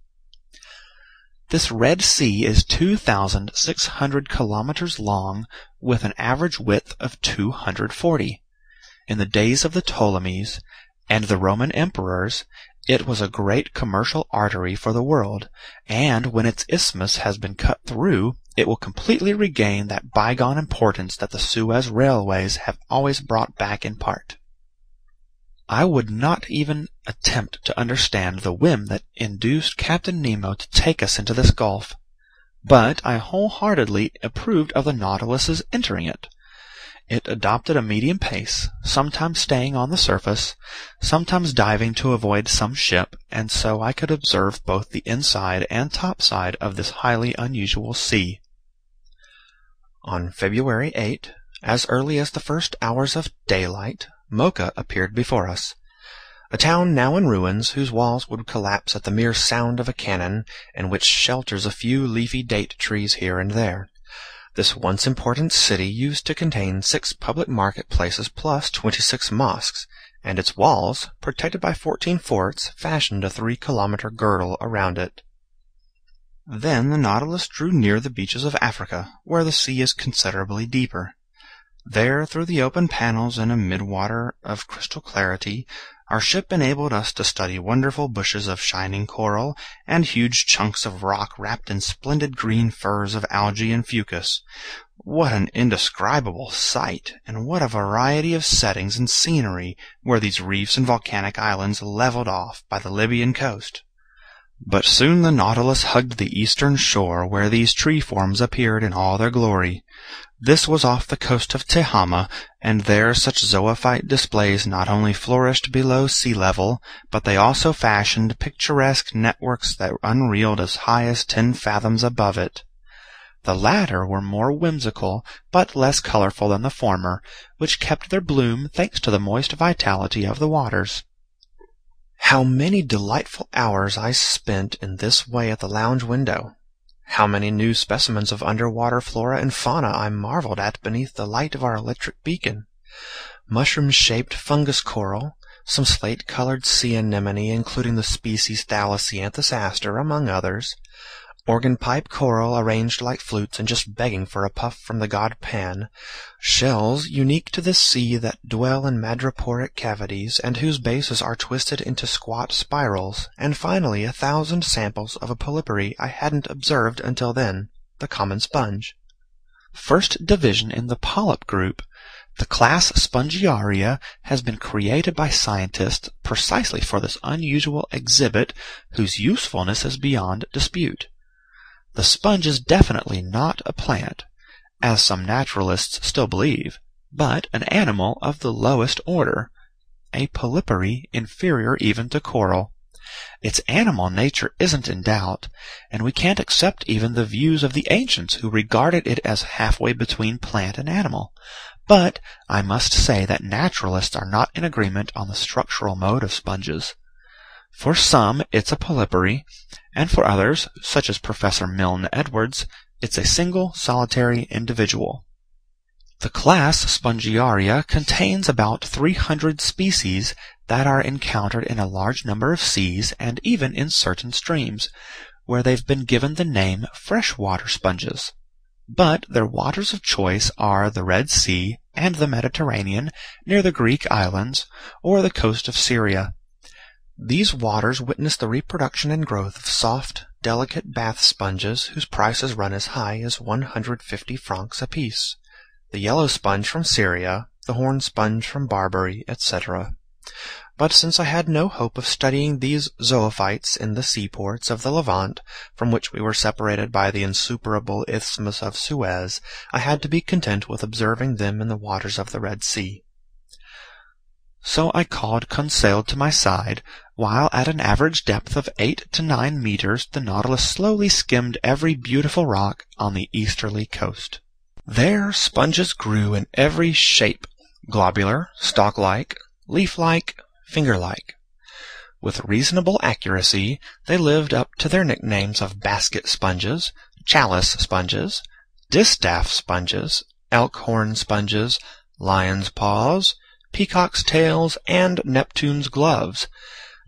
This Red Sea is 2,600 kilometers long with an average width of 240. In the days of the Ptolemies and the Roman emperors it was a great commercial artery for the world, and when its isthmus has been cut through it will completely regain that bygone importance that the Suez railways have always brought back in part. I would not even attempt to understand the whim that induced Captain Nemo to take us into this gulf, but I wholeheartedly approved of the Nautilus's entering it. It adopted a medium pace, sometimes staying on the surface, sometimes diving to avoid some ship, and so I could observe both the inside and top side of this highly unusual sea. On February 8, as early as the first hours of daylight, Mocha appeared before us. A town now in ruins, whose walls would collapse at the mere sound of a cannon, and which shelters a few leafy date trees here and there. This once important city used to contain six public marketplaces plus twenty-six mosques, and its walls, protected by fourteen forts, fashioned a three-kilometer girdle around it. Then the Nautilus drew near the beaches of Africa, where the sea is considerably deeper. There, through the open panels in a midwater of crystal clarity, our ship enabled us to study wonderful bushes of shining coral, and huge chunks of rock wrapped in splendid green furs of algae and fucus. What an indescribable sight, and what a variety of settings and scenery were these reefs and volcanic islands leveled off by the Libyan coast! But soon the Nautilus hugged the eastern shore where these tree forms appeared in all their glory. This was off the coast of Tehama, and there such zoophyte displays not only flourished below sea level, but they also fashioned picturesque networks that unreeled as high as ten fathoms above it. The latter were more whimsical, but less colorful than the former, which kept their bloom thanks to the moist vitality of the waters. How many delightful hours I spent in this way at the lounge window! How many new specimens of underwater flora and fauna I marveled at beneath the light of our electric beacon! Mushroom-shaped fungus coral, some slate-colored sea anemone including the species Thalassianthus aster, among others, organ pipe coral arranged like flutes and just begging for a puff from the god Pan, shells unique to this sea that dwell in madreporic cavities and whose bases are twisted into squat spirals, and finally a thousand samples of a polypary I hadn't observed until then, the common sponge. First division in the polyp group, the class Spongiaria has been created by scientists precisely for this unusual exhibit whose usefulness is beyond dispute. The sponge is definitely not a plant, as some naturalists still believe, but an animal of the lowest order, a polypary inferior even to coral. Its animal nature isn't in doubt, and we can't accept even the views of the ancients who regarded it as halfway between plant and animal. But I must say that naturalists are not in agreement on the structural mode of sponges. For some it's a polypary, and for others, such as Professor Milne Edwards, it's a single solitary individual. The class Spongiaria contains about 300 species that are encountered in a large number of seas and even in certain streams, where they've been given the name freshwater sponges. But their waters of choice are the Red Sea and the Mediterranean near the Greek islands or the coast of Syria. These waters witness the reproduction and growth of soft, delicate bath sponges whose prices run as high as 150 francs apiece, the yellow sponge from Syria, the horn sponge from Barbary, etc. But since I had no hope of studying these zoophytes in the seaports of the Levant, from which we were separated by the insuperable Isthmus of Suez, I had to be content with observing them in the waters of the Red Sea. So I called Conseil to my side, while at an average depth of eight to nine meters the Nautilus slowly skimmed every beautiful rock on the easterly coast. There sponges grew in every shape, globular, stalk-like, leaf-like, finger-like. With reasonable accuracy they lived up to their nicknames of basket sponges, chalice sponges, distaff sponges, elk horn sponges, lion's paws, peacock's tails, and Neptune's gloves,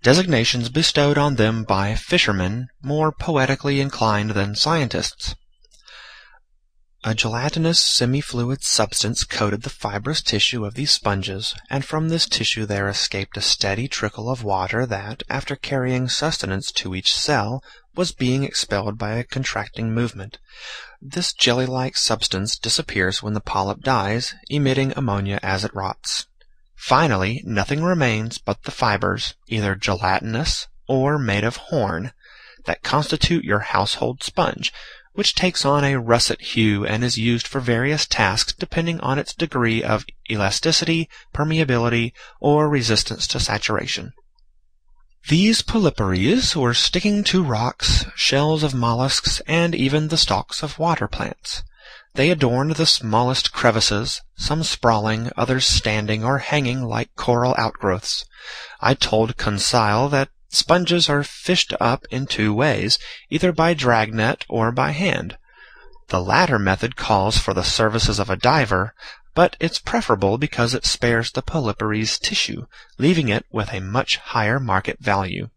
designations bestowed on them by fishermen more poetically inclined than scientists. A gelatinous semi-fluid substance coated the fibrous tissue of these sponges, and from this tissue there escaped a steady trickle of water that, after carrying sustenance to each cell, was being expelled by a contracting movement. This jelly-like substance disappears when the polyp dies, emitting ammonia as it rots. Finally, nothing remains but the fibers, either gelatinous or made of horn, that constitute your household sponge, which takes on a russet hue and is used for various tasks depending on its degree of elasticity, permeability, or resistance to saturation. These polyparies were sticking to rocks, shells of mollusks, and even the stalks of water plants. They adorned the smallest crevices, some sprawling, others standing or hanging like coral outgrowths. I told Conseil that sponges are fished up in two ways, either by dragnet or by hand. The latter method calls for the services of a diver, but it's preferable because it spares the polypary's tissue, leaving it with a much higher market value.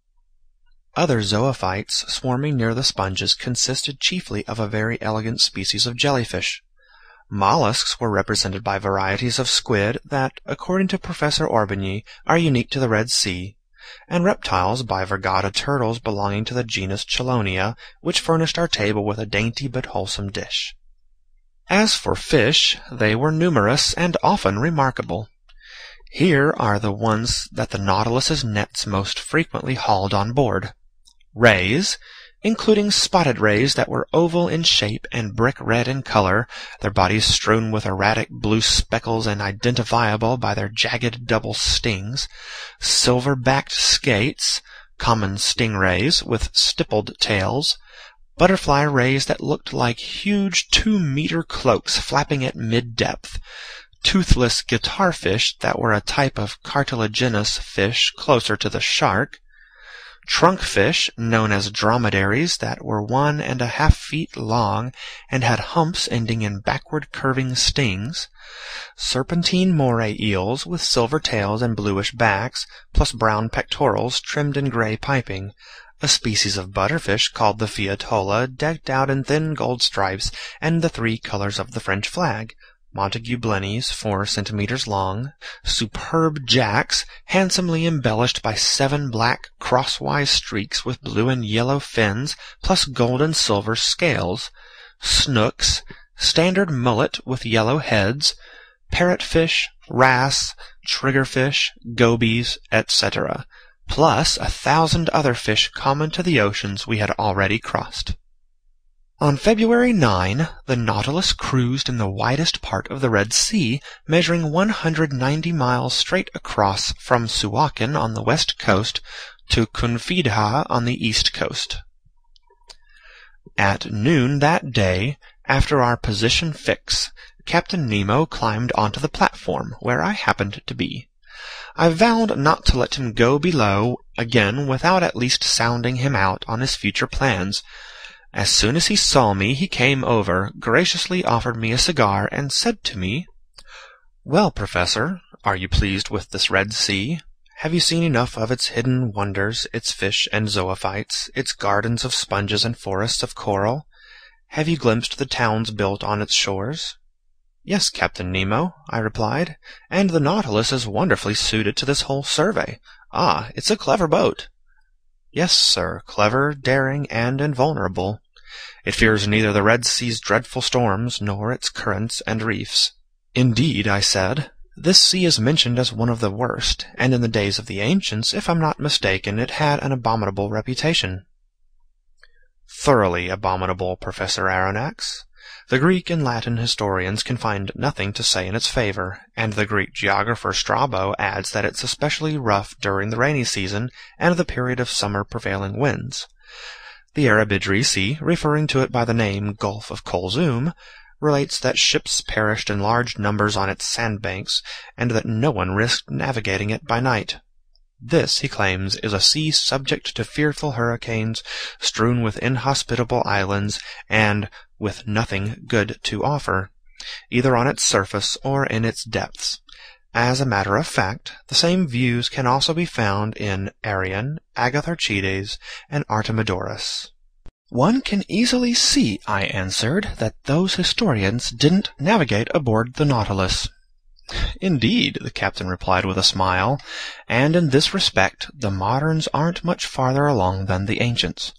Other zoophytes swarming near the sponges consisted chiefly of a very elegant species of jellyfish. Mollusks were represented by varieties of squid that, according to Professor Orbigny, are unique to the Red Sea, and reptiles by virgata turtles belonging to the genus Chelonia, which furnished our table with a dainty but wholesome dish. As for fish, they were numerous and often remarkable. Here are the ones that the Nautilus's nets most frequently hauled on board. Rays, including spotted rays that were oval in shape and brick red in color, their bodies strewn with erratic blue speckles and identifiable by their jagged double stings, silver-backed skates, common stingrays with stippled tails, butterfly rays that looked like huge two-meter cloaks flapping at mid-depth, toothless guitarfish that were a type of cartilaginous fish closer to the shark, trunkfish known as dromedaries that were one and a half feet long and had humps ending in backward curving stings, serpentine moray eels with silver tails and bluish backs, plus brown pectorals trimmed in gray piping, a species of butterfish called the fiatola, decked out in thin gold stripes and the three colors of the French flag, Montague blennies, four centimeters long, superb jacks, handsomely embellished by seven black crosswise streaks with blue and yellow fins, plus gold and silver scales, snooks, standard mullet with yellow heads, parrotfish, wrasse, triggerfish, gobies, etc plus a thousand other fish common to the oceans we had already crossed. On February 9 the Nautilus cruised in the widest part of the Red Sea, measuring 190 miles straight across from Suakin on the west coast to Kunfidha on the east coast. At noon that day, after our position fix, Captain Nemo climbed onto the platform where I happened to be. I vowed not to let him go below again without at least sounding him out on his future plans. As soon as he saw me he came over, graciously offered me a cigar, and said to me, "Well, Professor, are you pleased with this Red Sea? Have you seen enough of its hidden wonders, its fish and zoophytes, its gardens of sponges and forests of coral? Have you glimpsed the towns built on its shores? "Yes, Captain Nemo," I replied, "and the Nautilus is wonderfully suited to this whole survey. Ah, it's a clever boat." "Yes, sir, clever, daring, and invulnerable. It fears neither the Red Sea's dreadful storms nor its currents and reefs." "Indeed," I said, "this sea is mentioned as one of the worst, and in the days of the ancients, if I'm not mistaken, it had an abominable reputation." "Thoroughly abominable, Professor Aronnax. The Greek and Latin historians can find nothing to say in its favor, and the Greek geographer Strabo adds that it's especially rough during the rainy season and the period of summer prevailing winds. The Arab Idrisi, referring to it by the name Gulf of Kulzum, relates that ships perished in large numbers on its sandbanks, and that no one risked navigating it by night. This, he claims, is a sea subject to fearful hurricanes, strewn with inhospitable islands, and with nothing good to offer, either on its surface or in its depths. As a matter of fact, the same views can also be found in Arrian, Agatharchides, and Artemidorus. One can easily see, I answered, that those historians didn't navigate aboard the Nautilus. Indeed, the captain replied with a smile, and in this respect the moderns aren't much farther along than the ancients.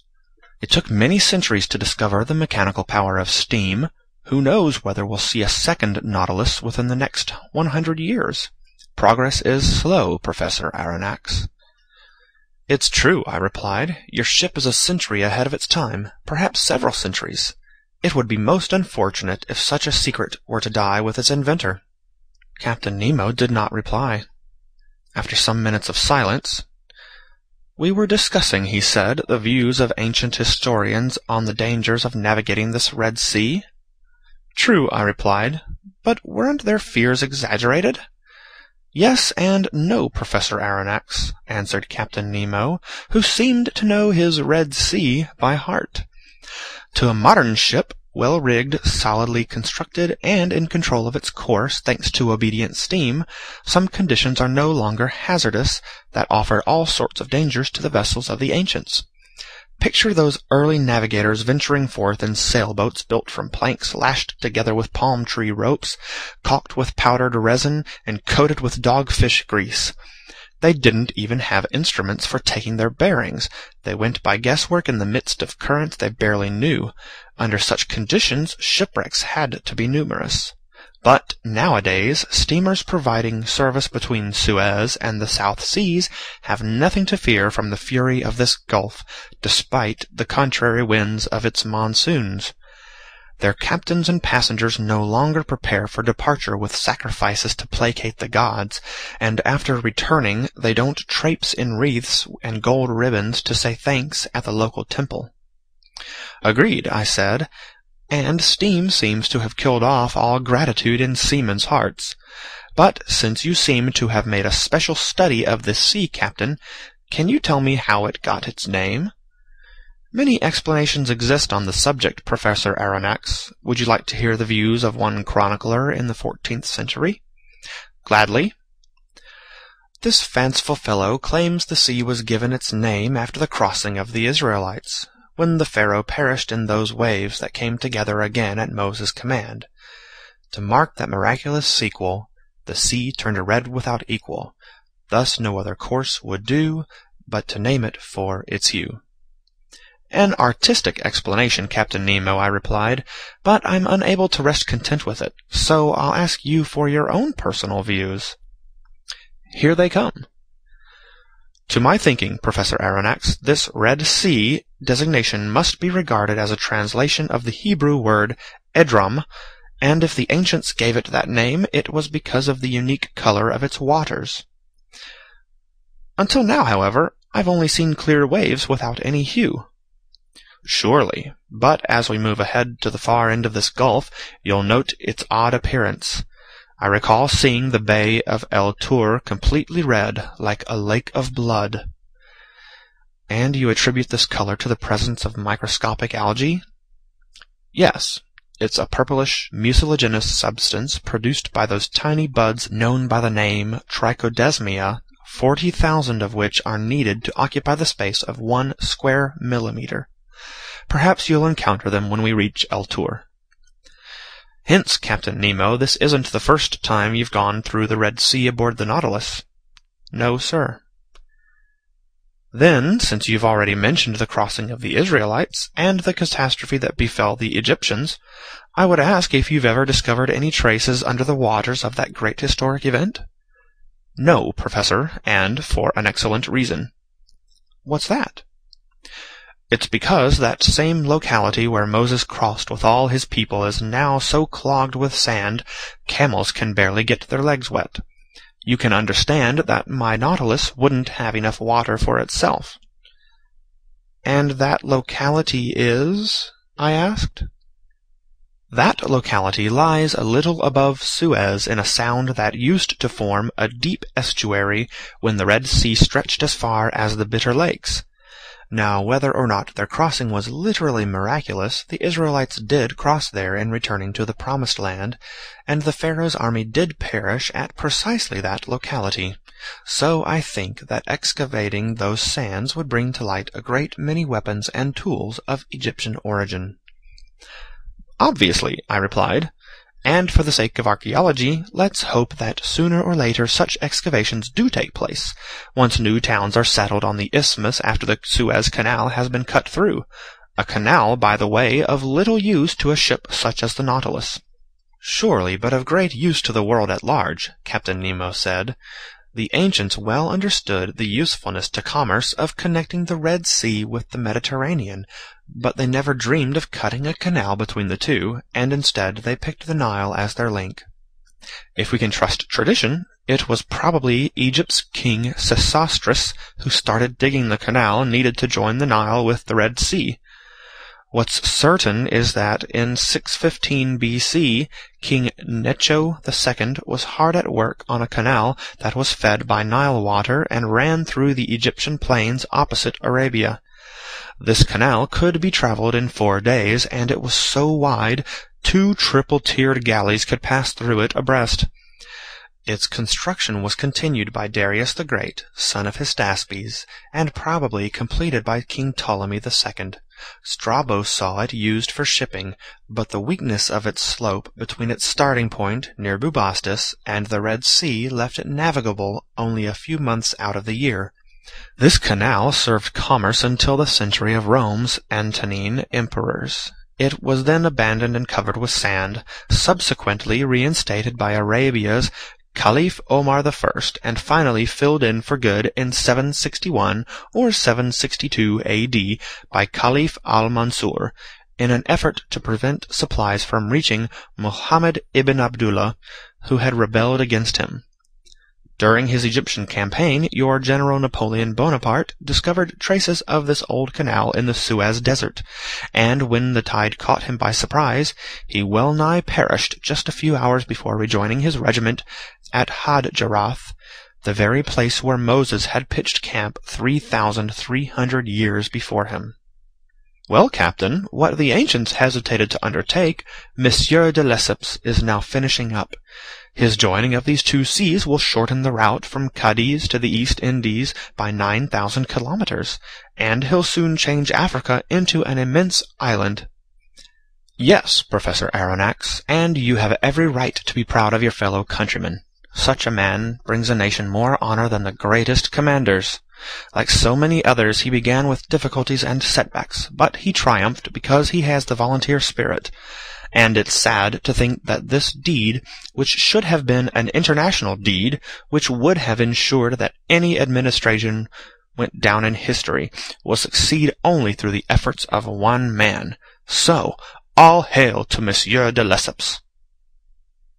It took many centuries to discover the mechanical power of steam. Who knows whether we'll see a second Nautilus within the next 100 years? Progress is slow, Professor Aronnax. It's true, I replied. Your ship is a century ahead of its time, perhaps several centuries. It would be most unfortunate if such a secret were to die with its inventor. Captain Nemo did not reply. After some minutes of silence, we were discussing, he said, the views of ancient historians on the dangers of navigating this Red Sea. True, I replied, but weren't their fears exaggerated? Yes and no, Professor Aronnax, answered Captain Nemo, who seemed to know his Red Sea by heart. To a modern ship, well rigged, solidly constructed, and in control of its course thanks to obedient steam, some conditions are no longer hazardous that offered all sorts of dangers to the vessels of the ancients. Picture those early navigators venturing forth in sailboats built from planks lashed together with palm tree ropes, caulked with powdered resin, and coated with dogfish grease. They didn't even have instruments for taking their bearings. They went by guesswork in the midst of currents they barely knew. Under such conditions shipwrecks had to be numerous. But nowadays, steamers providing service between Suez and the South Seas have nothing to fear from the fury of this gulf, despite the contrary winds of its monsoons. Their captains and passengers no longer prepare for departure with sacrifices to placate the gods, and after returning they don't traipse in wreaths and gold ribbons to say thanks at the local temple. Agreed, I said, and steam seems to have killed off all gratitude in seamen's hearts. But since you seem to have made a special study of this sea, Captain, can you tell me how it got its name? Many explanations exist on the subject, Professor Aronnax. Would you like to hear the views of one chronicler in the fourteenth century? Gladly. This fanciful fellow claims the sea was given its name after the crossing of the Israelites when the Pharaoh perished in those waves that came together again at Moses' command. To mark that miraculous sequel, the sea turned a red without equal. Thus no other course would do, but to name it for its hue. An artistic explanation, Captain Nemo, I replied, but I'm unable to rest content with it, so I'll ask you for your own personal views. Here they come. To my thinking, Professor Aronnax, this Red Sea designation must be regarded as a translation of the Hebrew word Edrom, and if the ancients gave it that name, it was because of the unique color of its waters. Until now, however, I've only seen clear waves without any hue. Surely, but as we move ahead to the far end of this gulf, you'll note its odd appearance. I recall seeing the bay of El Tur completely red, like a lake of blood. And you attribute this color to the presence of microscopic algae? Yes. It's a purplish, mucilaginous substance produced by those tiny buds known by the name trichodesmia, forty thousand of which are needed to occupy the space of one square millimeter. Perhaps you'll encounter them when we reach El Tur. Hence, Captain Nemo, this isn't the first time you've gone through the Red Sea aboard the Nautilus. No, sir. Then, since you've already mentioned the crossing of the Israelites and the catastrophe that befell the Egyptians, I would ask if you've ever discovered any traces under the waters of that great historic event? No, Professor, and for an excellent reason. What's that? It's because that same locality where Moses crossed with all his people is now so clogged with sand, camels can barely get their legs wet. You can understand that my Nautilus wouldn't have enough water for itself. And that locality is? I asked. That locality lies a little above Suez in a sound that used to form a deep estuary when the Red Sea stretched as far as the Bitter Lakes. Now whether or not their crossing was literally miraculous, the Israelites did cross there in returning to the Promised Land, and the Pharaoh's army did perish at precisely that locality. So I think that excavating those sands would bring to light a great many weapons and tools of Egyptian origin. Obviously, I replied. And for the sake of archaeology, let's hope that sooner or later such excavations do take place, once new towns are settled on the isthmus after the Suez Canal has been cut through, a canal, by the way, of little use to a ship such as the Nautilus. Surely, but of great use to the world at large, Captain Nemo said. The ancients well understood the usefulness to commerce of connecting the Red Sea with the Mediterranean, but they never dreamed of cutting a canal between the two, and instead they picked the Nile as their link. If we can trust tradition, it was probably Egypt's king Sesostris who started digging the canal needed to join the Nile with the Red Sea. What's certain is that in 615 BC, King Necho II was hard at work on a canal that was fed by Nile water and ran through the Egyptian plains opposite Arabia. This canal could be traveled in four days, and it was so wide two triple-tiered galleys could pass through it abreast. Its construction was continued by Darius the Great, son of Hystaspes, and probably completed by King Ptolemy II. Strabo saw it used for shipping, but the weakness of its slope between its starting point, near Bubastis, and the Red Sea left it navigable only a few months out of the year. This canal served commerce until the century of Rome's Antonine emperors. It was then abandoned and covered with sand, subsequently reinstated by Arabia's Caliph Omar I, and finally filled in for good in 761 or 762 A.D. by Caliph al-Mansur, in an effort to prevent supplies from reaching Muhammad ibn Abdullah, who had rebelled against him. During his Egyptian campaign, your General Napoleon Bonaparte discovered traces of this old canal in the Suez Desert, and when the tide caught him by surprise, he well nigh perished just a few hours before rejoining his regiment at Hadjarath, the very place where Moses had pitched camp three thousand three hundred years before him. Well, Captain, what the ancients hesitated to undertake, Monsieur de Lesseps is now finishing up. His joining of these two seas will shorten the route from Cadiz to the East Indies by nine thousand kilometers, and he'll soon change Africa into an immense island. Yes, Professor Aronnax, and you have every right to be proud of your fellow countrymen. Such a man brings a nation more honor than the greatest commanders. Like so many others, he began with difficulties and setbacks, but he triumphed because he has the volunteer spirit and it's sad to think that this deed, which should have been an international deed, which would have ensured that any administration went down in history, will succeed only through the efforts of one man. So, all hail to Monsieur de Lesseps.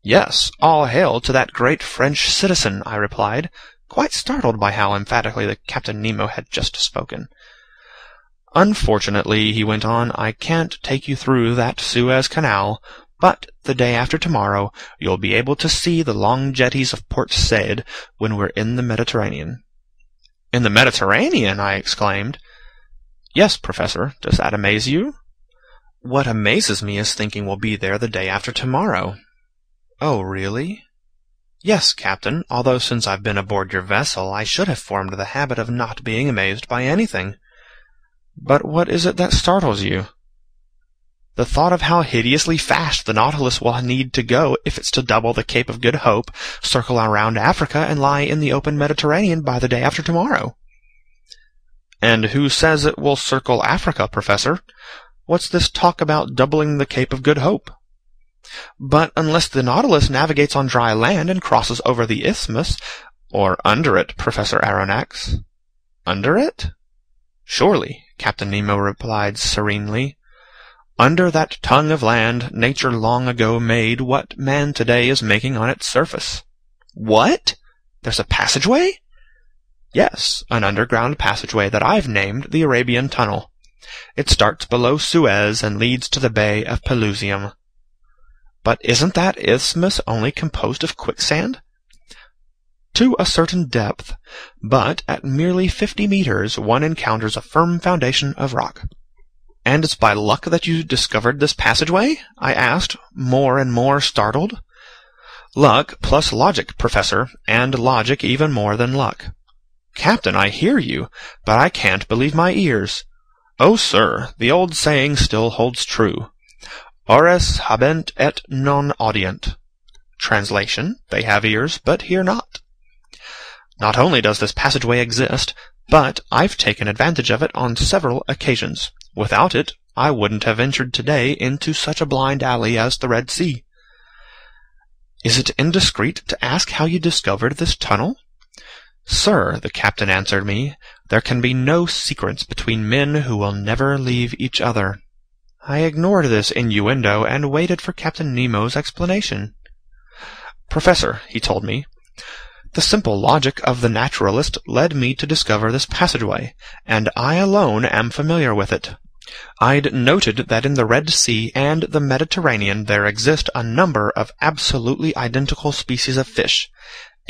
Yes, all hail to that great French citizen, I replied, quite startled by how emphatically the Captain Nemo had just spoken. Unfortunately, he went on, I can't take you through that Suez Canal, but the day after tomorrow you'll be able to see the long jetties of Port Said when we're in the Mediterranean. In the Mediterranean? I exclaimed. Yes, Professor. Does that amaze you? What amazes me is thinking we'll be there the day after tomorrow. Oh, really? Yes, Captain, although since I've been aboard your vessel I should have formed the habit of not being amazed by anything. But what is it that startles you? The thought of how hideously fast the Nautilus will need to go if it's to double the Cape of Good Hope, circle around Africa, and lie in the open Mediterranean by the day after tomorrow. And who says it will circle Africa, Professor? What's this talk about doubling the Cape of Good Hope? But unless the Nautilus navigates on dry land and crosses over the isthmus, or under it, Professor Aronnax. Under it? Surely, Captain Nemo replied serenely. Under that tongue of land, nature long ago made what man today is making on its surface. What? There's a passageway? Yes, an underground passageway that I've named the Arabian Tunnel. It starts below Suez and leads to the Bay of Pelusium. But isn't that isthmus only composed of quicksand? To a certain depth, but at merely fifty meters one encounters a firm foundation of rock. And it's by luck that you discovered this passageway? I asked, more and more startled. Luck plus logic, Professor, and logic even more than luck. Captain, I hear you, but I can't believe my ears. Oh, sir, the old saying still holds true. Ores habent et non audient. Translation, they have ears, but hear not. Not only does this passageway exist, but I've taken advantage of it on several occasions. Without it, I wouldn't have ventured today into such a blind alley as the Red Sea. Is it indiscreet to ask how you discovered this tunnel? Sir, the captain answered me, there can be no secrets between men who will never leave each other. I ignored this innuendo and waited for Captain Nemo's explanation. Professor, he told me, the simple logic of the naturalist led me to discover this passageway, and I alone am familiar with it. I'd noted that in the Red Sea and the Mediterranean there exist a number of absolutely identical species of fish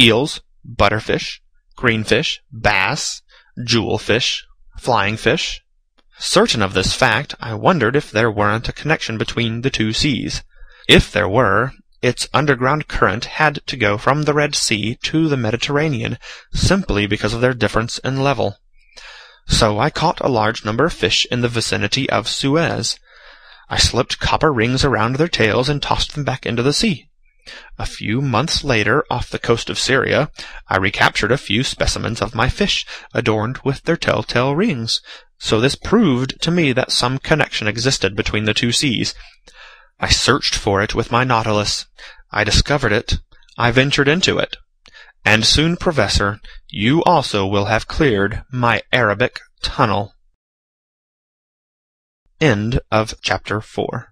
eels, butterfish, greenfish, bass, jewelfish, flying fish. Certain of this fact, I wondered if there weren't a connection between the two seas. If there were, its underground current had to go from the Red Sea to the Mediterranean simply because of their difference in level. So I caught a large number of fish in the vicinity of Suez. I slipped copper rings around their tails and tossed them back into the sea. A few months later, off the coast of Syria, I recaptured a few specimens of my fish, adorned with their telltale rings. so this proved to me that some connection existed between the two seas. I searched for it with my Nautilus. I discovered it. I ventured into it. And soon, Professor, you also will have cleared my Arabic tunnel. End of chapter 4